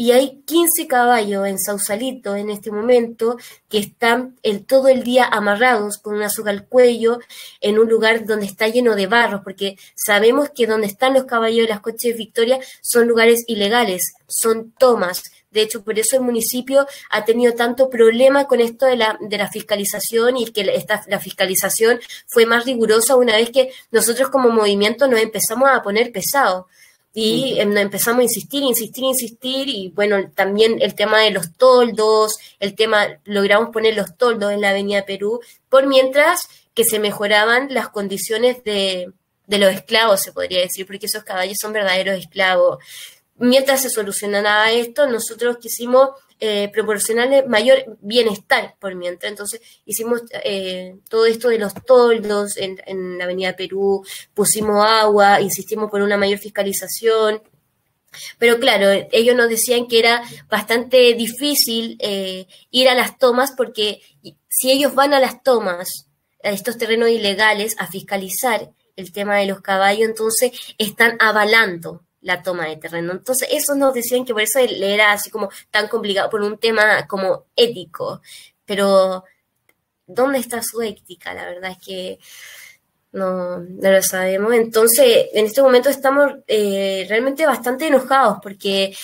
y hay 15 caballos en Sausalito en este momento que están el, todo el día amarrados con una soga al cuello en un lugar donde está lleno de barros, porque sabemos que donde están los caballos de las coches Victoria son lugares ilegales, son tomas. De hecho, por eso el municipio ha tenido tanto problema con esto de la, de la fiscalización y que esta, la fiscalización fue más rigurosa una vez que nosotros como movimiento nos empezamos a poner pesados y em, empezamos a insistir, insistir, insistir, y bueno, también el tema de los toldos, el tema, logramos poner los toldos en la Avenida Perú, por mientras que se mejoraban las condiciones de, de los esclavos, se podría decir, porque esos caballos son verdaderos esclavos. Mientras se solucionaba esto, nosotros quisimos eh, proporcionarle mayor bienestar por mientras. Entonces hicimos eh, todo esto de los toldos en, la Avenida Perú, pusimos agua, insistimos por una mayor fiscalización. Pero claro, ellos nos decían que era bastante difícil eh, ir a las tomas porque si ellos van a las tomas, a estos terrenos ilegales, a fiscalizar el tema de los caballos, entonces están avalando la toma de terreno. Entonces, eso nos decían que por eso le era así como tan complicado, por un tema como ético. Pero, ¿dónde está su ética? La verdad es que no, no lo sabemos. Entonces, en este momento estamos eh, realmente bastante enojados porque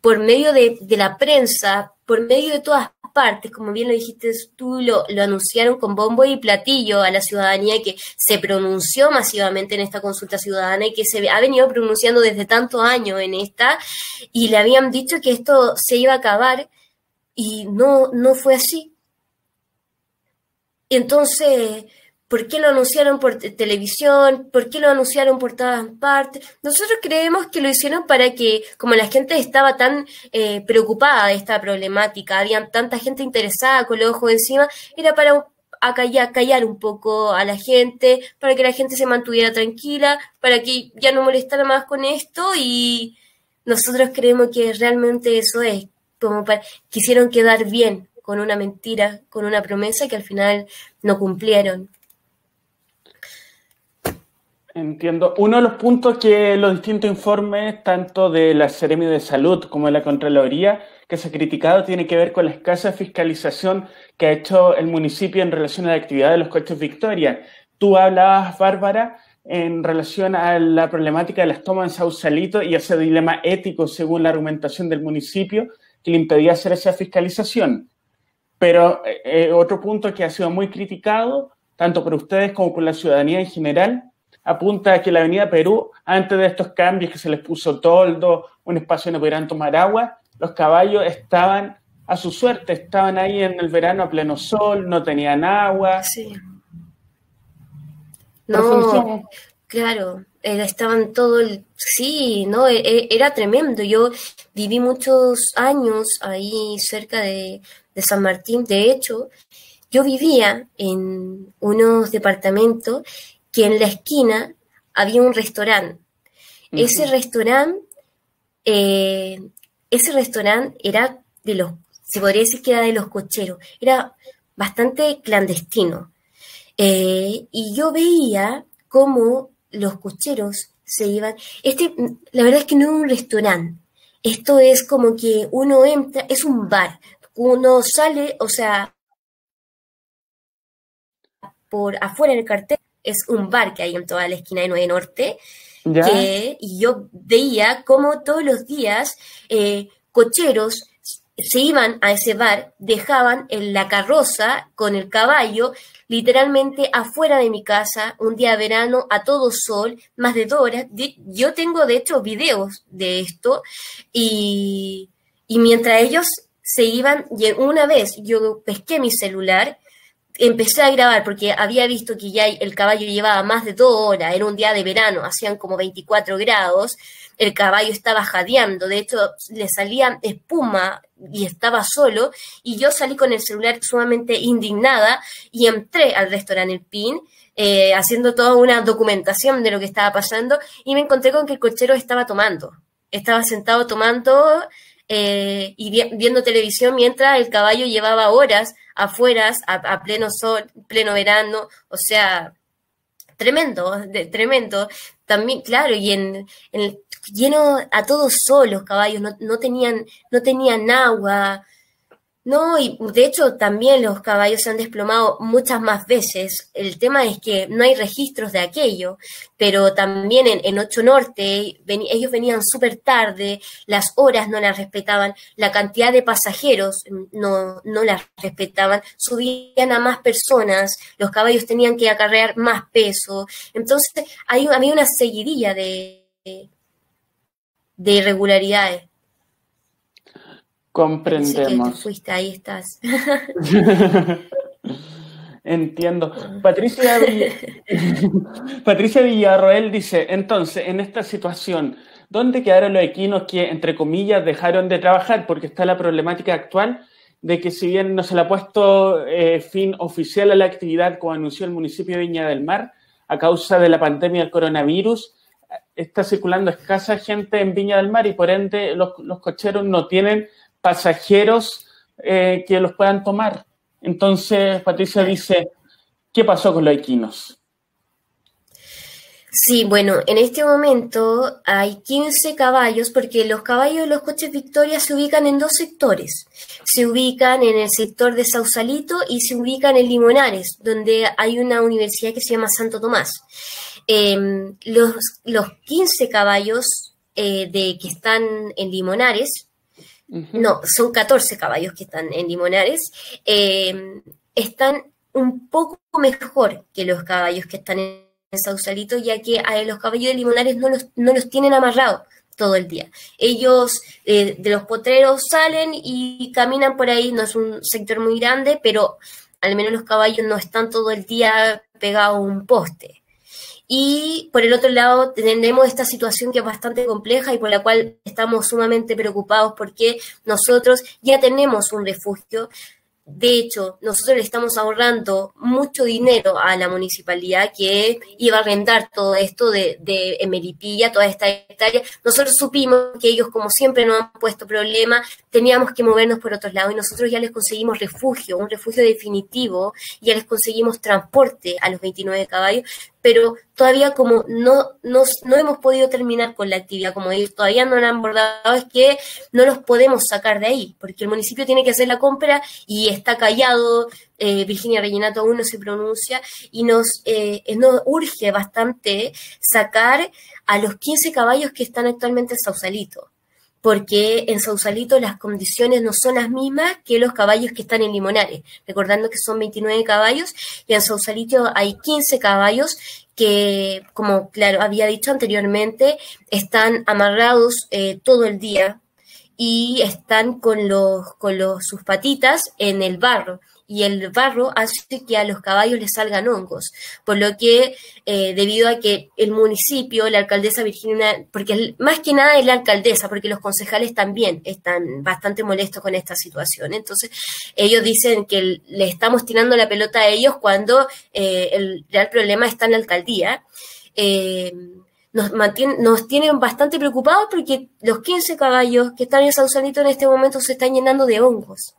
por medio de, de la prensa, por medio de todas partes, como bien lo dijiste tú, lo, anunciaron con bombo y platillo a la ciudadanía que se pronunció masivamente en esta consulta ciudadana y que se ha venido pronunciando desde tantos años en esta, y le habían dicho que esto se iba a acabar y no, no fue así. Entonces, ¿Por qué lo anunciaron por televisión? ¿Por qué lo anunciaron por todas partes? Nosotros creemos que lo hicieron para que, como la gente estaba tan eh, preocupada de esta problemática, había tanta gente interesada con los ojos encima, era para acallar, callar un poco a la gente, para que la gente se mantuviera tranquila, para que ya no molestara más con esto y nosotros creemos que realmente eso es, como para, quisieron quedar bien con una mentira, con una promesa que al final no cumplieron. Entiendo. Uno de los puntos que los distintos informes, tanto de la Seremi de Salud como de la Contraloría, que se ha criticado, tiene que ver con la escasa fiscalización que ha hecho el municipio en relación a la actividad de los coches Victoria. Tú hablabas, Bárbara, en relación a la problemática de las tomas en Sausalito y ese dilema ético, según la argumentación del municipio, que le impedía hacer esa fiscalización. Pero eh, eh, otro punto que ha sido muy criticado, tanto por ustedes como por la ciudadanía en general, apunta a que la Avenida Perú, antes de estos cambios que se les puso toldo, un espacio donde pudieran tomar agua, los caballos estaban a su suerte, estaban ahí en el verano a pleno sol, no tenían agua. Sí. No, claro, estaban todo el... Sí, no, e, e, era tremendo. Yo viví muchos años ahí cerca de, de San Martín. De hecho, yo vivía en unos departamentos que en la esquina había un restaurante. Ese restaurante, eh, ese restaurante era de los, se podría decir que era de los cocheros, era bastante clandestino. Eh, y yo veía cómo los cocheros se iban. Este, la verdad es que no es un restaurante. Esto es como que uno entra, es un bar. Uno sale, o sea, por afuera del cartel, es un bar que hay en toda la esquina de 9 Norte, que, y yo veía cómo todos los días eh, cocheros se iban a ese bar, dejaban en la carroza con el caballo literalmente afuera de mi casa, un día de verano, a todo sol, más de dos horas. Yo tengo, de hecho, videos de esto y, y mientras ellos se iban, una vez yo pesqué mi celular empecé a grabar porque había visto que ya el caballo llevaba más de dos horas, era un día de verano, hacían como 24 grados, el caballo estaba jadeando, de hecho le salía espuma y estaba solo, y yo salí con el celular sumamente indignada y entré al restaurante El Pin, eh, haciendo toda una documentación de lo que estaba pasando, y me encontré con que el cochero estaba tomando, estaba sentado tomando eh, y viendo televisión mientras el caballo llevaba horas afuera, a, pleno sol, pleno verano, o sea, tremendo, tremendo. También, claro, y en, en lleno a todos solos caballos, no, no, tenían, no tenían agua, no, y de hecho también los caballos se han desplomado muchas más veces. El tema es que no hay registros de aquello, pero también en, en 8 Norte ellos venían súper tarde, las horas no las respetaban, la cantidad de pasajeros no, no las respetaban, subían a más personas, los caballos tenían que acarrear más peso. Entonces hay, había una seguidilla de, de irregularidades. Comprendemos. fuiste, ahí estás. Entiendo. Patricia, Patricia Villarroel dice, entonces, en esta situación, ¿dónde quedaron los equinos que, entre comillas, dejaron de trabajar? Porque está la problemática actual de que si bien no se le ha puesto eh, fin oficial a la actividad, como anunció el municipio de Viña del Mar, a causa de la pandemia del coronavirus, está circulando escasa gente en Viña del Mar y por ende los, los cocheros no tienen pasajeros eh, que los puedan tomar. Entonces, Patricia dice, ¿qué pasó con los equinos? Sí, bueno, en este momento hay 15 caballos porque los caballos de los coches Victoria se ubican en dos sectores. Se ubican en el sector de Sausalito y se ubican en Limonares, donde hay una universidad que se llama Santo Tomás. Em, los, los 15 caballos eh, de, que están en Limonares no, son 14 caballos que están en Limonares, em, están un poco mejor que los caballos que están en Sausalito, ya que los caballos de Limonares no los, no los tienen amarrados todo el día. Ellos eh, de los potreros salen y caminan por ahí, no es un sector muy grande, pero al menos los caballos no están todo el día pegados a un poste. Y por el otro lado tenemos esta situación que es bastante compleja y por la cual estamos sumamente preocupados porque nosotros ya tenemos un refugio. De hecho, nosotros le estamos ahorrando mucho dinero a la municipalidad que iba a arrendar todo esto de, de Melipilla, toda esta hectárea. Nosotros supimos que ellos, como siempre, no han puesto problema, teníamos que movernos por otros lados y nosotros ya les conseguimos refugio, un refugio definitivo, ya les conseguimos transporte a los 29 caballos, pero todavía como no, no, no hemos podido terminar con la actividad, como ellos todavía no la han abordado, es que no los podemos sacar de ahí, porque el municipio tiene que hacer la compra y está callado, eh, Virginia Rellenato aún no se pronuncia, y nos, eh, nos urge bastante sacar a los 15 caballos que están actualmente en Sausalito porque en Sausalito las condiciones no son las mismas que los caballos que están en Limonares, recordando que son 29 caballos y en Sausalito hay 15 caballos que, como claro, había dicho anteriormente, están amarrados eh, todo el día y están con, los, con los, sus patitas en el barro y el barro hace que a los caballos les salgan hongos, por lo que eh, debido a que el municipio, la alcaldesa Virginia, porque más que nada es la alcaldesa, porque los concejales también están bastante molestos con esta situación, entonces ellos dicen que le estamos tirando la pelota a ellos cuando eh, el real problema está en la alcaldía. Eh, nos, nos tienen bastante preocupados porque los 15 caballos que están en Sausalito en este momento se están llenando de hongos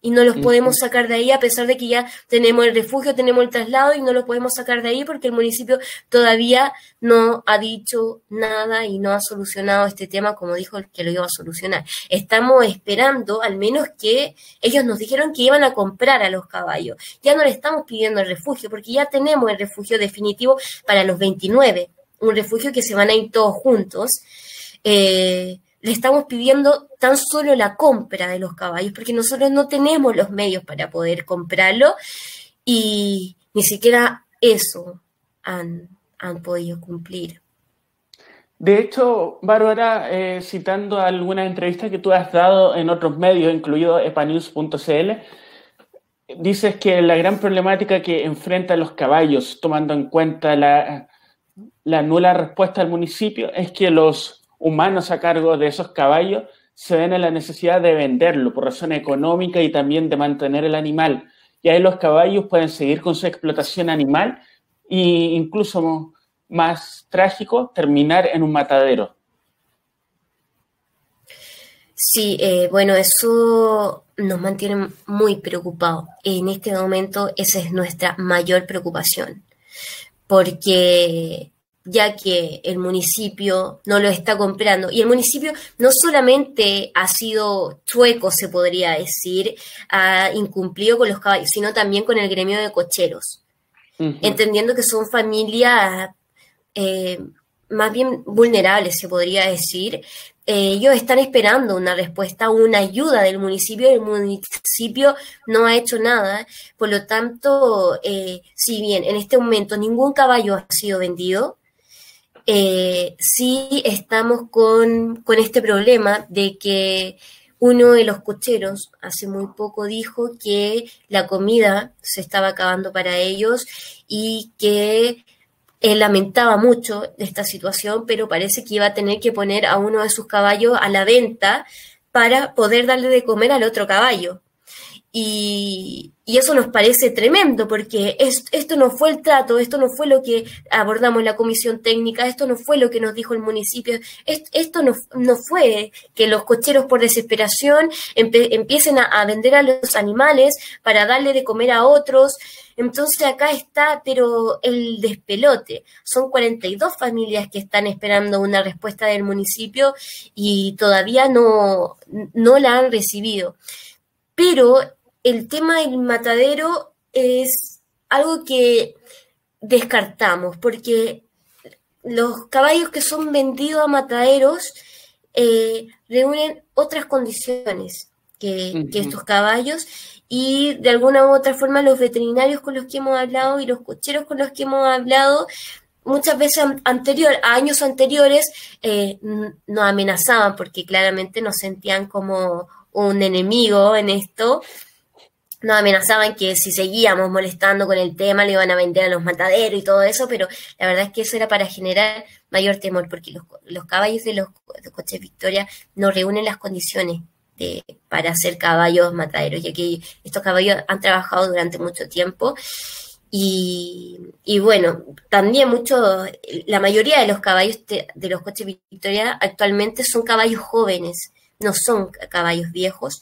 y no los podemos sacar de ahí a pesar de que ya tenemos el refugio, tenemos el traslado y no los podemos sacar de ahí porque el municipio todavía no ha dicho nada y no ha solucionado este tema como dijo el que lo iba a solucionar. Estamos esperando al menos que ellos nos dijeron que iban a comprar a los caballos. Ya no le estamos pidiendo el refugio porque ya tenemos el refugio definitivo para los 29, un refugio que se van a ir todos juntos. Eh, le estamos pidiendo tan solo la compra de los caballos, porque nosotros no tenemos los medios para poder comprarlo y ni siquiera eso han, podido cumplir. De hecho, Bárbara, eh, citando alguna entrevista que tú has dado en otros medios, incluido epanews.cl, dices que la gran problemática que enfrentan los caballos, tomando en cuenta la, la nula respuesta del municipio, es que los humanos a cargo de esos caballos se ven en la necesidad de venderlo por razón económica y también de mantener el animal. Y ahí los caballos pueden seguir con su explotación animal e incluso más trágico, terminar en un matadero. Sí, eh, bueno, eso nos mantiene muy preocupados. En este momento esa es nuestra mayor preocupación, porque ya que el municipio no lo está comprando. Y el municipio no solamente ha sido chueco, se podría decir, ha incumplido con los caballos, sino también con el gremio de cocheros, entendiendo que son familias eh, más bien vulnerables, se podría decir. Eh, ellos están esperando una respuesta, una ayuda del municipio, el municipio no ha hecho nada, por lo tanto, eh, si bien en este momento ningún caballo ha sido vendido, eh, sí estamos con, este problema de que uno de los cocheros hace muy poco dijo que la comida se estaba acabando para ellos y que él lamentaba mucho esta situación, pero parece que iba a tener que poner a uno de sus caballos a la venta para poder darle de comer al otro caballo. Y, eso nos parece tremendo porque esto no fue el trato, esto no fue lo que abordamos la comisión técnica, esto no fue lo que nos dijo el municipio, esto, no, fue que los cocheros por desesperación empiecen a, vender a los animales para darle de comer a otros. Entonces acá está, pero el despelote. Son 42 familias que están esperando una respuesta del municipio y todavía no, no la han recibido. Pero el tema del matadero es algo que descartamos, porque los caballos que son vendidos a mataderos eh, reúnen otras condiciones que, estos caballos y de alguna u otra forma los veterinarios con los que hemos hablado y los cocheros con los que hemos hablado muchas veces anterior, a años anteriores eh, nos amenazaban porque claramente nos sentían como un enemigo en esto nos amenazaban que si seguíamos molestando con el tema le iban a vender a los mataderos y todo eso, pero la verdad es que eso era para generar mayor temor, porque los, caballos de los, coches Victoria no reúnen las condiciones para ser caballos mataderos, ya que estos caballos han trabajado durante mucho tiempo. Y, bueno, también mucho, la mayoría de los caballos de, los coches Victoria actualmente son caballos jóvenes, no son caballos viejos.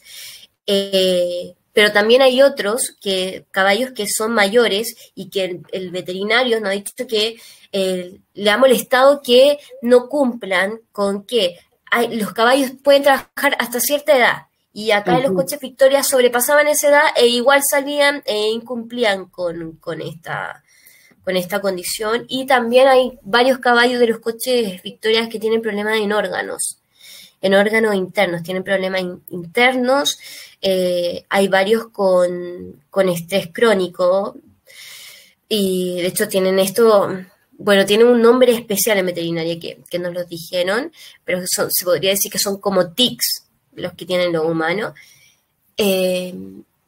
Eh, pero también hay otros que caballos que son mayores y que el, veterinario nos ha dicho que eh, le ha molestado que no cumplan con que hay, los caballos pueden trabajar hasta cierta edad. Y acá los coches Victoria sobrepasaban esa edad e igual salían e incumplían con, con esta con esta condición. Y también hay varios caballos de los coches Victoria que tienen problemas en órganos en órganos internos, tienen problemas internos, eh, hay varios con, estrés crónico y de hecho tienen esto, bueno, tienen un nombre especial en veterinaria que, que nos lo dijeron, pero se podría decir que son como tics los que tienen lo humano. Eh,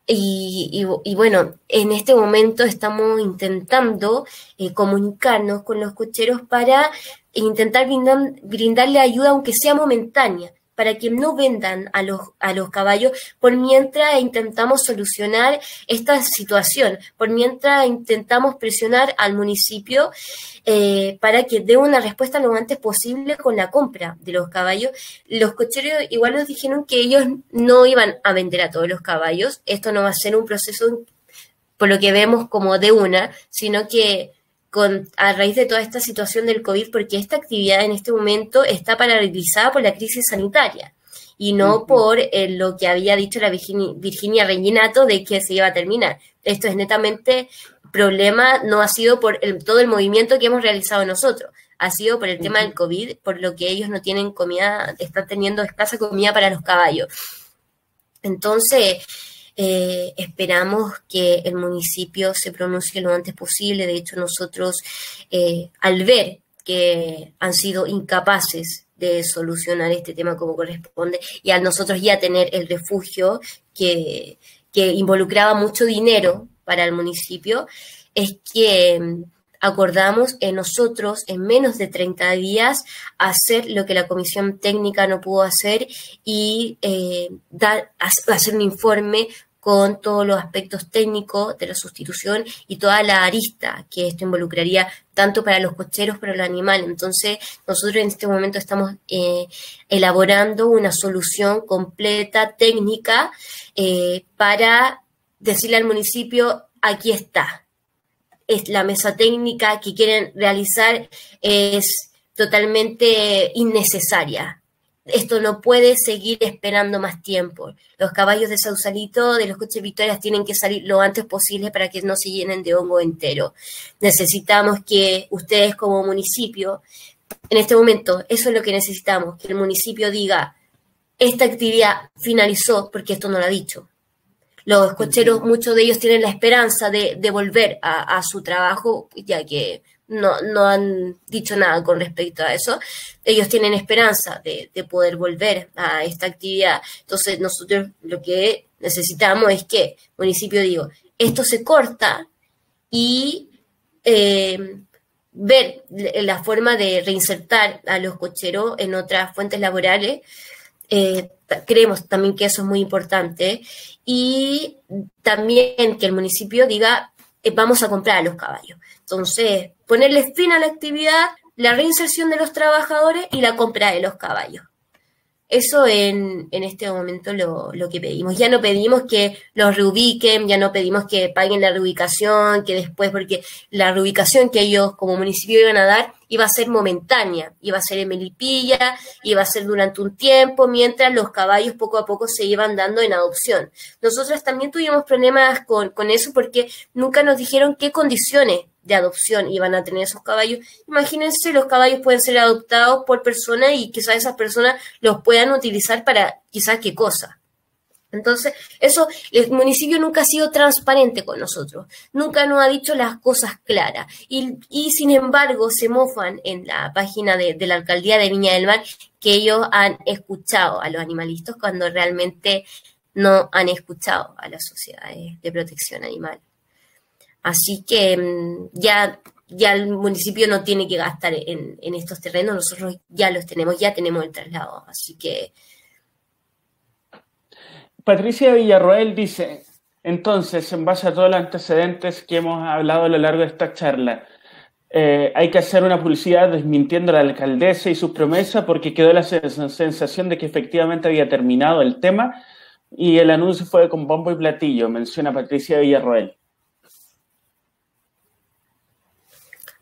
y, bueno, en este momento estamos intentando eh, comunicarnos con los cocheros para intentar brindarle ayuda, aunque sea momentánea, para que no vendan a los, a los caballos por mientras intentamos solucionar esta situación, por mientras intentamos presionar al municipio eh, para que dé una respuesta lo antes posible con la compra de los caballos. Los cocheros igual nos dijeron que ellos no iban a vender a todos los caballos, esto no va a ser un proceso por lo que vemos como de una, sino que con, a raíz de toda esta situación del COVID, porque esta actividad en este momento está paralizada por la crisis sanitaria y no por eh, lo que había dicho la Virginia, Virginia Reginato de que se iba a terminar. Esto es netamente problema, no ha sido por todo el movimiento que hemos realizado nosotros, ha sido por el tema del COVID, por lo que ellos no tienen comida, están teniendo escasa comida para los caballos. Entonces, eh, esperamos que el municipio se pronuncie lo antes posible. De hecho, nosotros, eh, al ver que han sido incapaces de solucionar este tema como corresponde y al nosotros ya tener el refugio que, que involucraba mucho dinero para el municipio, es que acordamos en nosotros en menos de 30 días hacer lo que la comisión técnica no pudo hacer y eh, dar, hacer un informe con todos los aspectos técnicos de la sustitución y toda la arista que esto involucraría tanto para los cocheros, para el animal. Entonces, nosotros en este momento estamos eh, elaborando una solución completa, técnica, eh, para decirle al municipio, aquí está. Es la mesa técnica que quieren realizar es totalmente innecesaria esto no puede seguir esperando más tiempo. Los caballos de Sausalito, de los coches Victorias, tienen que salir lo antes posible para que no se llenen de hongo entero. Necesitamos que ustedes como municipio, en este momento, eso es lo que necesitamos, que el municipio diga, esta actividad finalizó porque esto no lo ha dicho. Los cocheros, muchos de ellos tienen la esperanza de, volver a, a su trabajo, ya que no, no han dicho nada con respecto a eso. Ellos tienen esperanza de, poder volver a esta actividad. Entonces, nosotros lo que necesitamos es que municipio digo, esto se corta y eh, ver la forma de reinsertar a los cocheros en otras fuentes laborales. Eh, creemos también que eso es muy importante. Y también que el municipio diga, eh, vamos a comprar a los caballos. Entonces, ponerle fin a la actividad, la reinserción de los trabajadores y la compra de los caballos. Eso en, en este momento lo, lo, que pedimos. Ya no pedimos que los reubiquen, ya no pedimos que paguen la reubicación, que después, porque la reubicación que ellos como municipio iban a dar iba a ser momentánea, iba a ser en Melipilla, iba a ser durante un tiempo, mientras los caballos poco a poco se iban dando en adopción. Nosotros también tuvimos problemas con, con eso porque nunca nos dijeron qué condiciones de adopción y van a tener esos caballos. Imagínense, los caballos pueden ser adoptados por personas y quizás esas personas los puedan utilizar para quizás qué cosa. Entonces, eso, el municipio nunca ha sido transparente con nosotros, nunca nos ha dicho las cosas claras y, y sin embargo se mofan en la página de, de, la alcaldía de Viña del Mar que ellos han escuchado a los animalistas cuando realmente no han escuchado a las sociedades de protección animal. Así que mm, ya, ya el municipio no tiene que gastar en, estos terrenos, nosotros ya los tenemos, ya tenemos el traslado. Así que. Patricia Villarroel dice: entonces, en base a todos los antecedentes que hemos hablado a lo largo de esta charla, eh, hay que hacer una publicidad desmintiendo a la alcaldesa y sus promesas porque quedó la sensación de que efectivamente había terminado el tema y el anuncio fue con bombo y platillo, menciona Patricia Villarroel.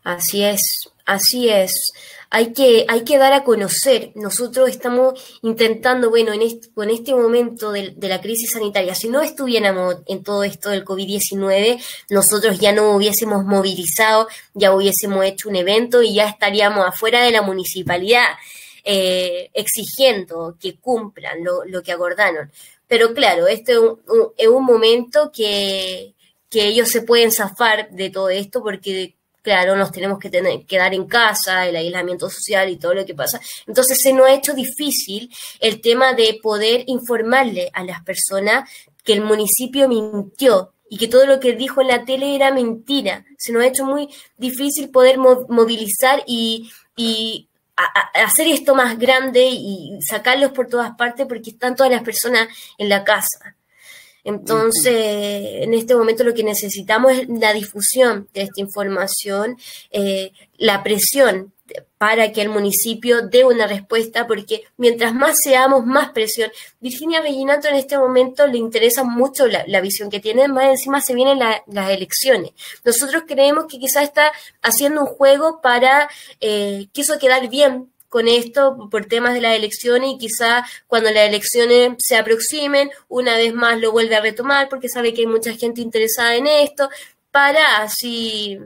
Así es, así es. Hay que, hay que dar a conocer. Nosotros estamos intentando, bueno, en este, en este momento de, la crisis sanitaria, si no estuviéramos en todo esto del COVID-19, nosotros ya no hubiésemos movilizado, ya hubiésemos hecho un evento y ya estaríamos afuera de la municipalidad eh, exigiendo que cumplan lo, que acordaron. Pero claro, es un, es un momento que, que ellos se pueden zafar de todo esto porque claro, nos tenemos que tener, quedar en casa, el aislamiento social y todo lo que pasa. Entonces se nos ha hecho difícil el tema de poder informarle a las personas que el municipio mintió y que todo lo que dijo en la tele era mentira. Se nos ha hecho muy difícil poder movilizar y, hacer esto más grande y sacarlos por todas partes porque están todas las personas en la casa. Entonces, en este momento lo que necesitamos es la difusión de esta información, eh, la presión para que el municipio dé una respuesta, porque mientras más seamos, más presión. Virginia Reginato en este momento le interesa mucho la, visión que tiene, más encima se vienen las elecciones. Nosotros creemos que quizás está haciendo un juego para, eh, quiso quedar bien con esto por temas de las elecciones y quizá cuando las elecciones se aproximen, una vez más lo vuelve a retomar porque sabe que hay mucha gente interesada en esto, para así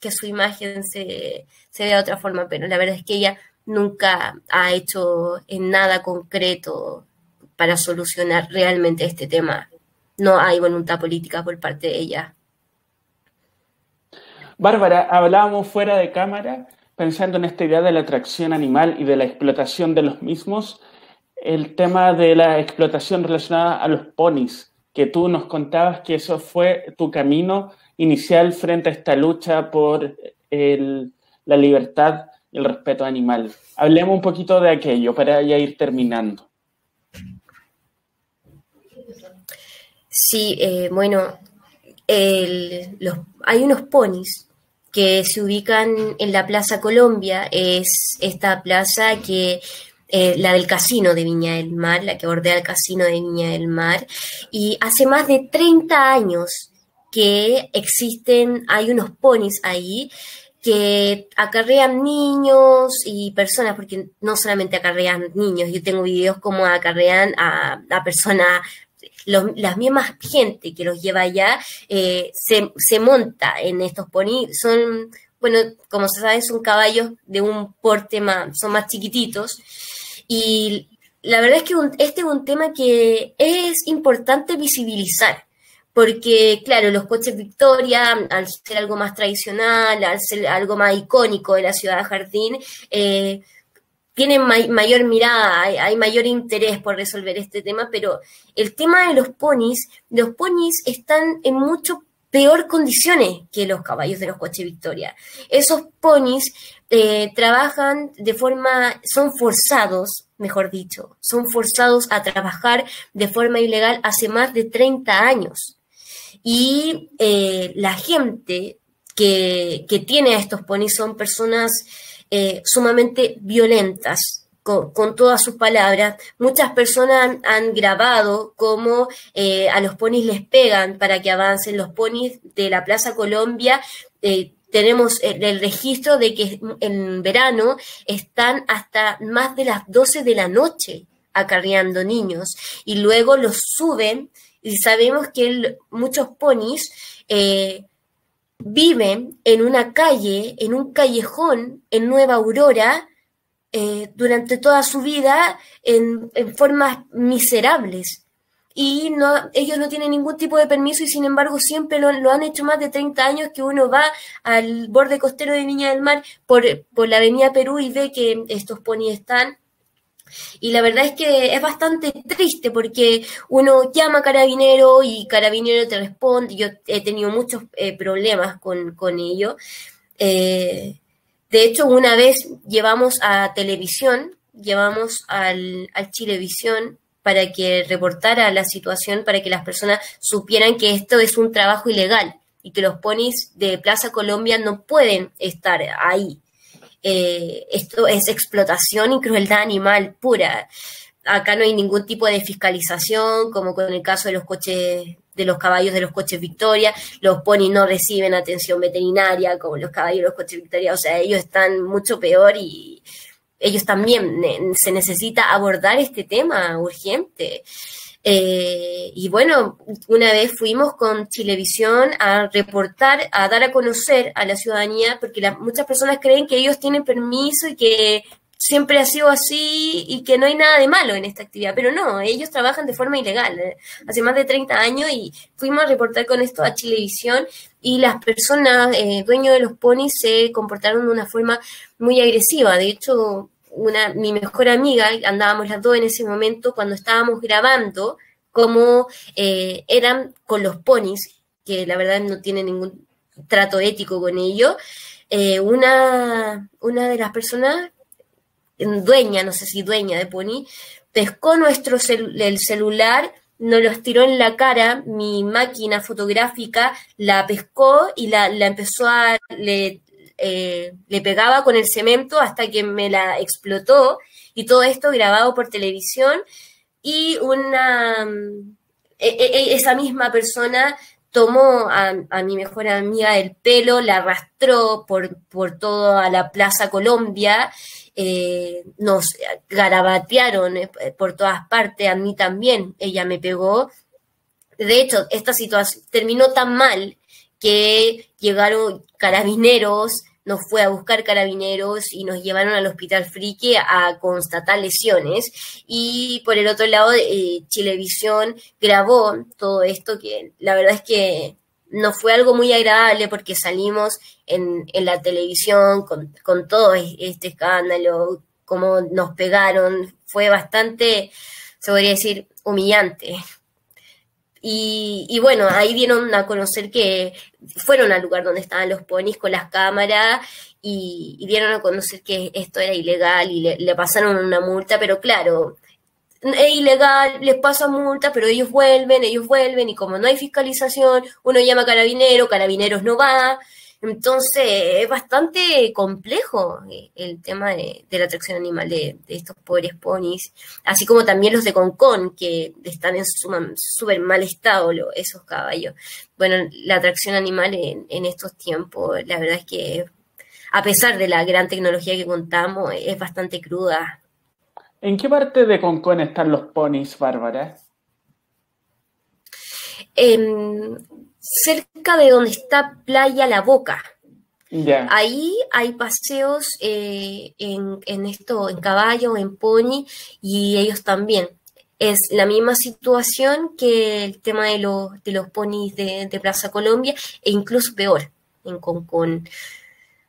que su imagen se, se vea de otra forma, pero la verdad es que ella nunca ha hecho en nada concreto para solucionar realmente este tema. No hay voluntad política por parte de ella. Bárbara, hablábamos fuera de cámara pensando en esta idea de la atracción animal y de la explotación de los mismos, el tema de la explotación relacionada a los ponis, que tú nos contabas que eso fue tu camino inicial frente a esta lucha por la libertad y el respeto animal. Hablemos un poquito de aquello para ya ir terminando. Sí, eh, bueno, hay unos ponis que se ubican en la Plaza Colombia, es esta plaza que eh, la del casino de Viña del Mar, la que bordea el casino de Viña del Mar, y hace más de 30 años que existen, hay unos ponis ahí que acarrean niños y personas, porque no solamente acarrean niños, yo tengo videos como acarrean a, a personas las mismas gente que los lleva allá eh, se, monta en estos ponis. Son, bueno, como se sabe, son caballos de un porte más, son más chiquititos. Y la verdad es que este es un tema que es importante visibilizar. Porque, claro, los coches Victoria, al ser algo más tradicional, al ser algo más icónico de la ciudad de Jardín, eh, tienen mayor mirada, hay, mayor interés por resolver este tema, pero el tema de los ponis, los ponis están en mucho peor condiciones que los caballos de los coches Victoria. Esos ponis eh, trabajan de forma, son forzados, mejor dicho, son forzados a trabajar de forma ilegal hace más de 30 años. Y eh, la gente que, que tiene a estos ponis son personas eh, sumamente violentas. Con, todas sus palabras. Muchas personas han, grabado cómo eh, a los ponis les pegan para que avancen. Los ponis de la Plaza Colombia eh, tenemos el, registro de que en verano están hasta más de las 12 de la noche acarreando niños y luego los suben y sabemos que muchos ponis viven en una calle, en un callejón en Nueva Aurora, eh, durante toda su vida en, formas miserables. Y no, ellos no tienen ningún tipo de permiso y sin embargo siempre lo, han hecho más de 30 años que uno va al borde costero de Viña del Mar por, por la avenida Perú y ve que estos ponis están y la verdad es que es bastante triste porque uno llama a carabinero y carabinero te responde. Yo he tenido muchos eh, problemas con, con ello. Eh, de hecho, una vez llevamos a televisión, llevamos al, al Chilevisión para que reportara la situación, para que las personas supieran que esto es un trabajo ilegal y que los ponis de Plaza Colombia no pueden estar ahí. Eh, esto es explotación y crueldad animal pura. Acá no hay ningún tipo de fiscalización, como con el caso de los coches de los caballos de los coches Victoria, los ponis no reciben atención veterinaria como los caballos de los coches Victoria, o sea, ellos están mucho peor y ellos también se necesita abordar este tema urgente. Eh, y bueno, una vez fuimos con Chilevisión a reportar, a dar a conocer a la ciudadanía, porque muchas personas creen que ellos tienen permiso y que siempre ha sido así y que no hay nada de malo en esta actividad, pero no, ellos trabajan de forma ilegal eh, hace más de 30 años y fuimos a reportar con esto a Chilevisión y las personas, eh, dueños de los ponis, se comportaron de una forma muy agresiva. De hecho, una, mi mejor amiga, andábamos las dos en ese momento cuando estábamos grabando cómo eh, eran con los ponis, que la verdad no tiene ningún trato ético con ello. Eh, una, una de las personas dueña, no sé si dueña de Pony, pescó nuestro el celular, nos lo tiró en la cara, mi máquina fotográfica la pescó y la, la empezó a, eh, le pegaba con el cemento hasta que me la explotó y todo esto grabado por televisión y una, e, e, e, esa misma persona tomó a, mi mejor amiga el pelo, la arrastró por, por toda la Plaza Colombia, eh, nos garabatearon eh, por todas partes, a mí también, ella me pegó. De hecho, esta situación terminó tan mal que llegaron carabineros, nos fue a buscar carabineros y nos llevaron al hospital Frique a constatar lesiones. Y por el otro lado, eh, Chilevisión grabó todo esto, que la verdad es que no fue algo muy agradable porque salimos en, en la televisión con, con, todo este escándalo, como nos pegaron, fue bastante, se podría decir, humillante. Y, bueno, ahí dieron a conocer que fueron al lugar donde estaban los ponis con las cámaras y, dieron a conocer que esto era ilegal y le, pasaron una multa, pero claro, es ilegal, les pasa multa, pero ellos vuelven, ellos vuelven y como no hay fiscalización, uno llama a carabinero, carabineros no va, entonces es bastante complejo eh, el tema de, la atracción animal de, estos pobres ponis, así como también los de Concón, que están en súper mal estado esos caballos. Bueno, la atracción animal en, estos tiempos, la verdad es que a pesar de la gran tecnología que contamos, es bastante cruda. ¿En qué parte de Concón están los ponis, Bárbara? Eh, cerca de donde está Playa La Boca. Ahí hay paseos eh, en, esto, en caballo, en pony, y ellos también. Es la misma situación que el tema de los, de los ponis de, Plaza Colombia, e incluso peor en Concón.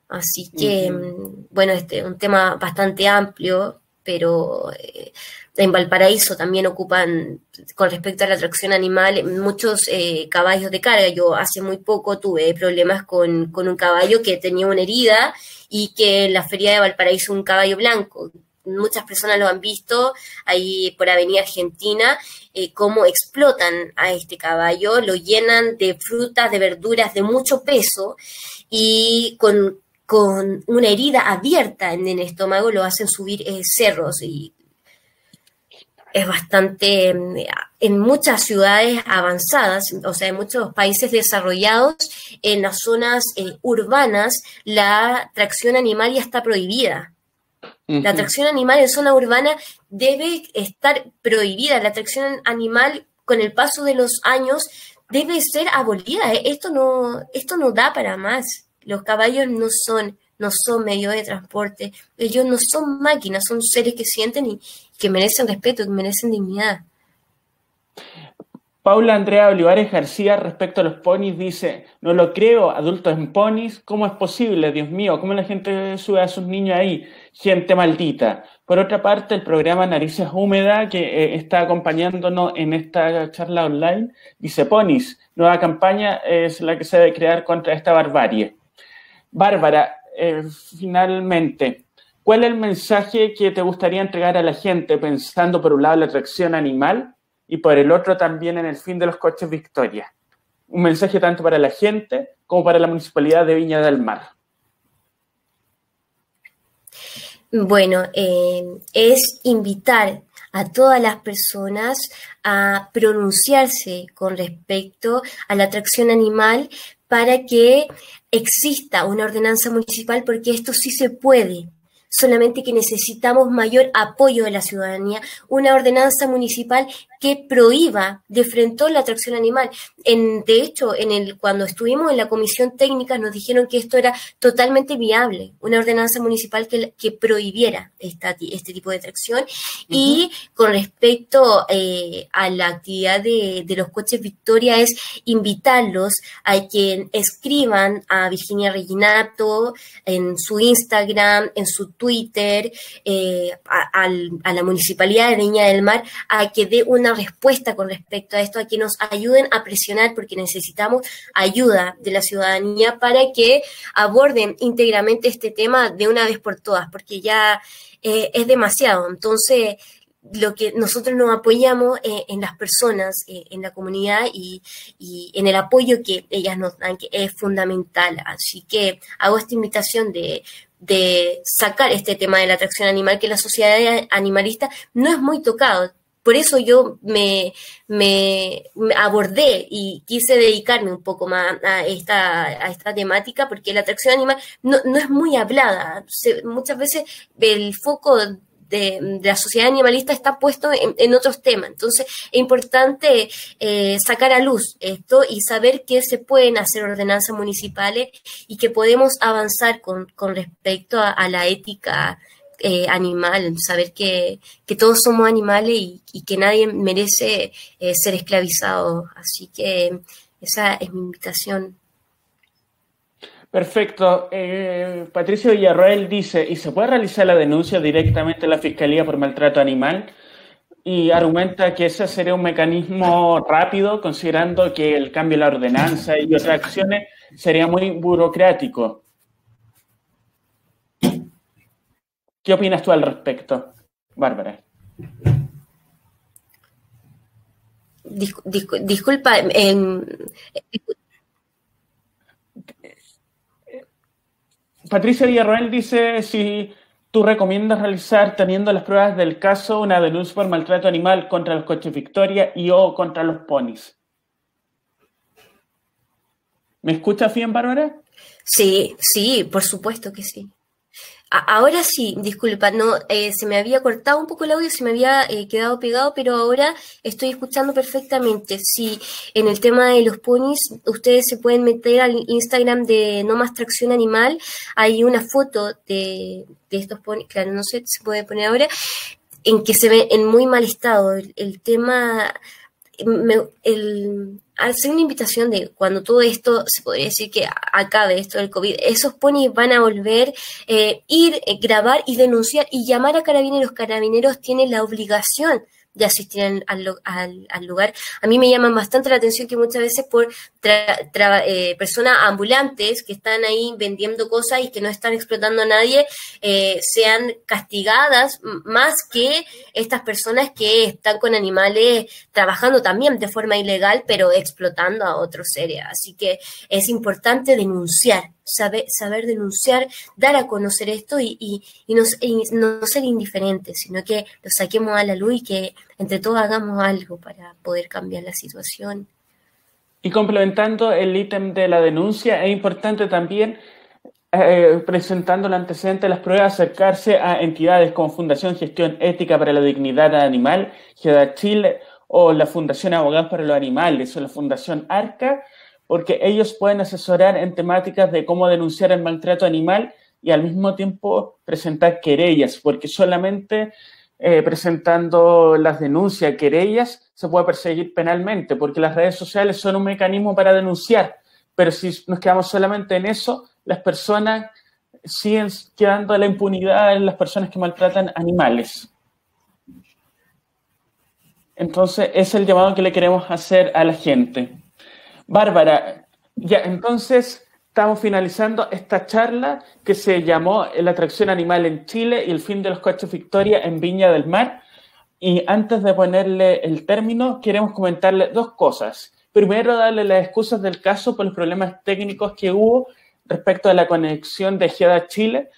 Así que, mm, bueno, este un tema bastante amplio, pero eh, en Valparaíso también ocupan, con respecto a la atracción animal, muchos eh, caballos de carga. Yo hace muy poco tuve problemas con, un caballo que tenía una herida y que en la feria de Valparaíso un caballo blanco. Muchas personas lo han visto ahí por Avenida Argentina, eh, cómo explotan a este caballo, lo llenan de frutas, de verduras de mucho peso y con, una herida abierta en el estómago lo hacen subir eh, cerros y es bastante, en muchas ciudades avanzadas, o sea, en muchos países desarrollados, en las zonas eh, urbanas, la tracción animal ya está prohibida. La tracción animal en zona urbana debe estar prohibida. La tracción animal, con el paso de los años, debe ser abolida. Esto no, esto no da para más. Los caballos no son no son medios de transporte, ellos no son máquinas, son seres que sienten y que merecen respeto, que merecen dignidad. Paula Andrea Olivares García respecto a los ponis dice, no lo creo, adultos en ponis, ¿cómo es posible? Dios mío, ¿cómo la gente sube a sus niños ahí? Gente maldita. Por otra parte, el programa Narices Húmeda, que eh, está acompañándonos en esta charla online, dice, ponis, nueva campaña es la que se debe crear contra esta barbarie. Bárbara, eh, finalmente, ¿cuál es el mensaje que te gustaría entregar a la gente pensando por un lado la atracción animal y por el otro también en el fin de los coches Victoria? Un mensaje tanto para la gente como para la Municipalidad de Viña del Mar. Bueno, eh, es invitar a todas las personas a pronunciarse con respecto a la atracción animal para que exista una ordenanza municipal porque esto sí se puede solamente que necesitamos mayor apoyo de la ciudadanía, una ordenanza municipal que prohíba de frente la atracción animal. En, de hecho, en el, cuando estuvimos en la comisión técnica nos dijeron que esto era totalmente viable, una ordenanza municipal que, que prohibiera esta, este tipo de atracción. Y con respecto eh, a la actividad de, de, los coches Victoria es invitarlos a que escriban a Virginia Reginato en su Instagram, en su Twitter, eh, a, la Municipalidad de Viña del Mar, a que dé una respuesta con respecto a esto, a que nos ayuden a presionar, porque necesitamos ayuda de la ciudadanía para que aborden íntegramente este tema de una vez por todas, porque ya eh, es demasiado. Entonces, lo que nosotros nos apoyamos eh, en las personas, eh, en la comunidad y, en el apoyo que ellas nos dan, que es fundamental. Así que hago esta invitación de, sacar este tema de la atracción animal, que la sociedad animalista no es muy tocado. Por eso yo me, me, abordé y quise dedicarme un poco más a esta, a esta temática, porque la atracción animal no, es muy hablada. muchas veces el foco de, la sociedad animalista está puesto en, otros temas. Entonces, es importante eh, sacar a luz esto y saber que se pueden hacer ordenanzas municipales y que podemos avanzar con, respecto a, la ética eh, animal, saber que, todos somos animales y, que nadie merece eh, ser esclavizado. Así que esa es mi invitación. Perfecto. Eh, Patricio Villarroel dice, ¿y se puede realizar la denuncia directamente en la Fiscalía por maltrato animal? Y argumenta que ese sería un mecanismo rápido, considerando que el cambio de la ordenanza y otras acciones sería muy burocrático. ¿Qué opinas tú al respecto, Bárbara? disculpa, en, Patricia Villarroel dice si tú recomiendas realizar, teniendo las pruebas del caso, una denuncia por maltrato animal contra los coches Victoria y o contra los ponis. ¿Me escuchas bien, Bárbara? Sí, sí, por supuesto que sí. Ahora sí, disculpa, no, eh, se me había cortado un poco el audio, se me había eh, quedado pegado, pero ahora estoy escuchando perfectamente. Sí, en el tema de los ponis, ustedes se pueden meter al Instagram de No Más Tracción Animal, hay una foto de, estos ponis, claro, no sé, se puede poner ahora, en que se ve en muy mal estado. el tema el, hacer una invitación de cuando todo esto, se podría decir que acabe esto del COVID, esos ponis van a volver, eh, ir, eh, grabar y denunciar y llamar a carabineros. Carabineros tienen la obligación de asistir al, lugar. A mí me llaman bastante la atención que muchas veces por eh, personas ambulantes que están ahí vendiendo cosas y que no están explotando a nadie, eh, sean castigadas más que estas personas que están con animales trabajando también de forma ilegal, pero explotando a otros seres. Así que es importante denunciar saber, denunciar, dar a conocer esto y, y, no, ser indiferentes, sino que lo saquemos a la luz y que entre todos hagamos algo para poder cambiar la situación. Y complementando el ítem de la denuncia, es importante también, eh, presentando el antecedente de las pruebas, acercarse a entidades como Fundación Gestión Ética para la Dignidad Animal, GEDA Chile, o la Fundación Abogados para los Animales, o la Fundación ARCA, porque ellos pueden asesorar en temáticas de cómo denunciar el maltrato animal y al mismo tiempo presentar querellas, porque solamente eh, presentando las denuncias, querellas, se puede perseguir penalmente, porque las redes sociales son un mecanismo para denunciar, pero si nos quedamos solamente en eso, las personas siguen quedando la impunidad en las personas que maltratan animales. Entonces, es el llamado que le queremos hacer a la gente. Bárbara, ya entonces estamos finalizando esta charla que se llamó La atracción animal en Chile y el fin de los coches Victoria en Viña del Mar. Y antes de ponerle el término, queremos comentarle dos cosas. Primero, darle las excusas del caso por los problemas técnicos que hubo respecto a la conexión de GEDA Chile.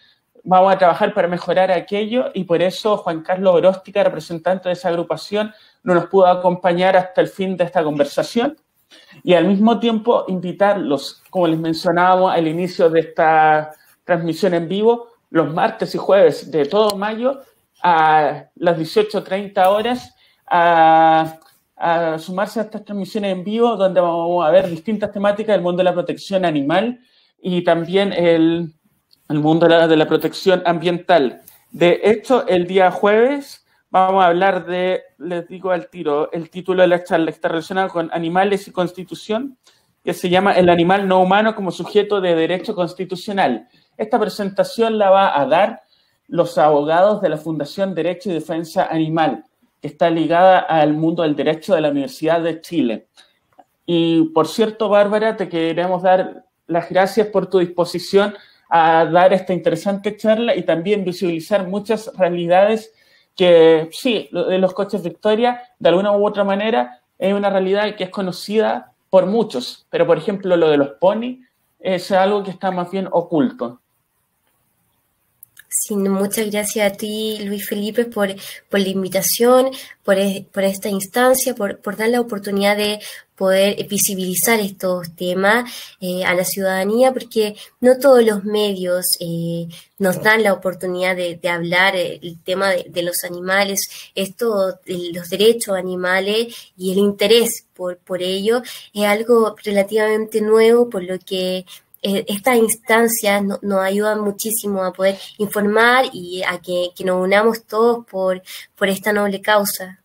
Vamos a trabajar para mejorar aquello y por eso Juan Carlos Oróstica, representante de esa agrupación, no nos pudo acompañar hasta el fin de esta conversación y al mismo tiempo invitarlos, como les mencionábamos al inicio de esta transmisión en vivo, los martes y jueves de todo mayo a las 18.30 horas a, sumarse a estas transmisiones en vivo donde vamos a ver distintas temáticas del mundo de la protección animal y también el, mundo de la protección ambiental. De hecho, el día jueves vamos a hablar de, les digo al tiro, el título de la charla está relacionado con animales y constitución, que se llama El animal no humano como sujeto de derecho constitucional. Esta presentación la va a dar los abogados de la Fundación Derecho y Defensa Animal. que está ligada al mundo del derecho de la Universidad de Chile. Y por cierto, Bárbara, te queremos dar las gracias por tu disposición a dar esta interesante charla y también visibilizar muchas realidades que sí, de los coches Victoria, de alguna u otra manera, es una realidad que es conocida por muchos, pero por ejemplo lo de los pony es algo que está más bien oculto. Sí, muchas gracias a ti, Luis Felipe, por, por la invitación, por, por esta instancia, por, por, dar la oportunidad de poder visibilizar estos temas eh, a la ciudadanía, porque no todos los medios eh, nos dan la oportunidad de, hablar eh, el tema de, de, los animales, esto, los derechos animales y el interés por, por ello es algo relativamente nuevo, por lo que eh, estas instancias nos ayudan muchísimo a poder informar y a que, nos unamos todos por, por esta noble causa.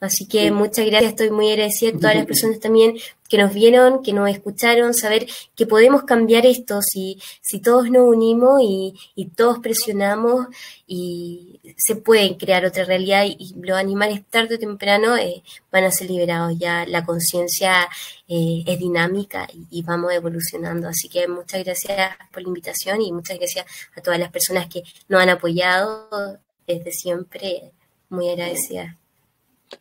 Así que muchas gracias, estoy muy agradecida a todas las personas también que nos vieron, que nos escucharon, saber que podemos cambiar esto si, si todos nos unimos y, y todos presionamos y se pueden crear otra realidad y, los animales tarde o temprano eh, van a ser liberados. Ya la conciencia eh, es dinámica y, vamos evolucionando. Así que muchas gracias por la invitación y muchas gracias a todas las personas que nos han apoyado desde siempre. Muy agradecida.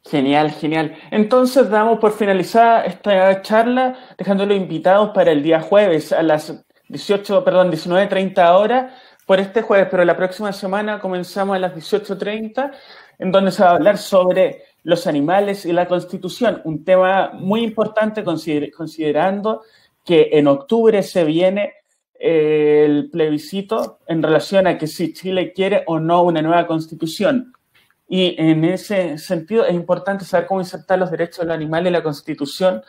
Genial, genial. Entonces damos por finalizada esta charla, dejándolos invitados para el día jueves a las 18, perdón, 19.30 horas por este jueves, pero la próxima semana comenzamos a las 18.30, en donde se va a hablar sobre los animales y la constitución, un tema muy importante considerando que en octubre se viene eh, el plebiscito en relación a que si Chile quiere o no una nueva constitución. Y en ese sentido es importante saber cómo insertar los derechos del animal en la Constitución,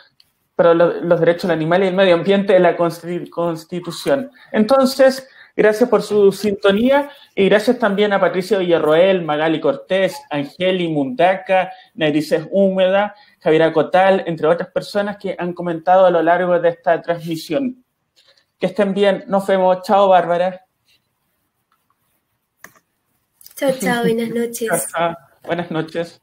pero los, derechos del animal y el medio ambiente en la Constitución. Entonces, gracias por su sintonía y gracias también a Patricia Villarroel, Magali Cortés, Angeli Mundaca, Nerices Húmeda, Javier Acotal, entre otras personas que han comentado a lo largo de esta transmisión. Que estén bien, nos vemos. Chao, Bárbara. Chao, chao, buenas noches. Buenas noches.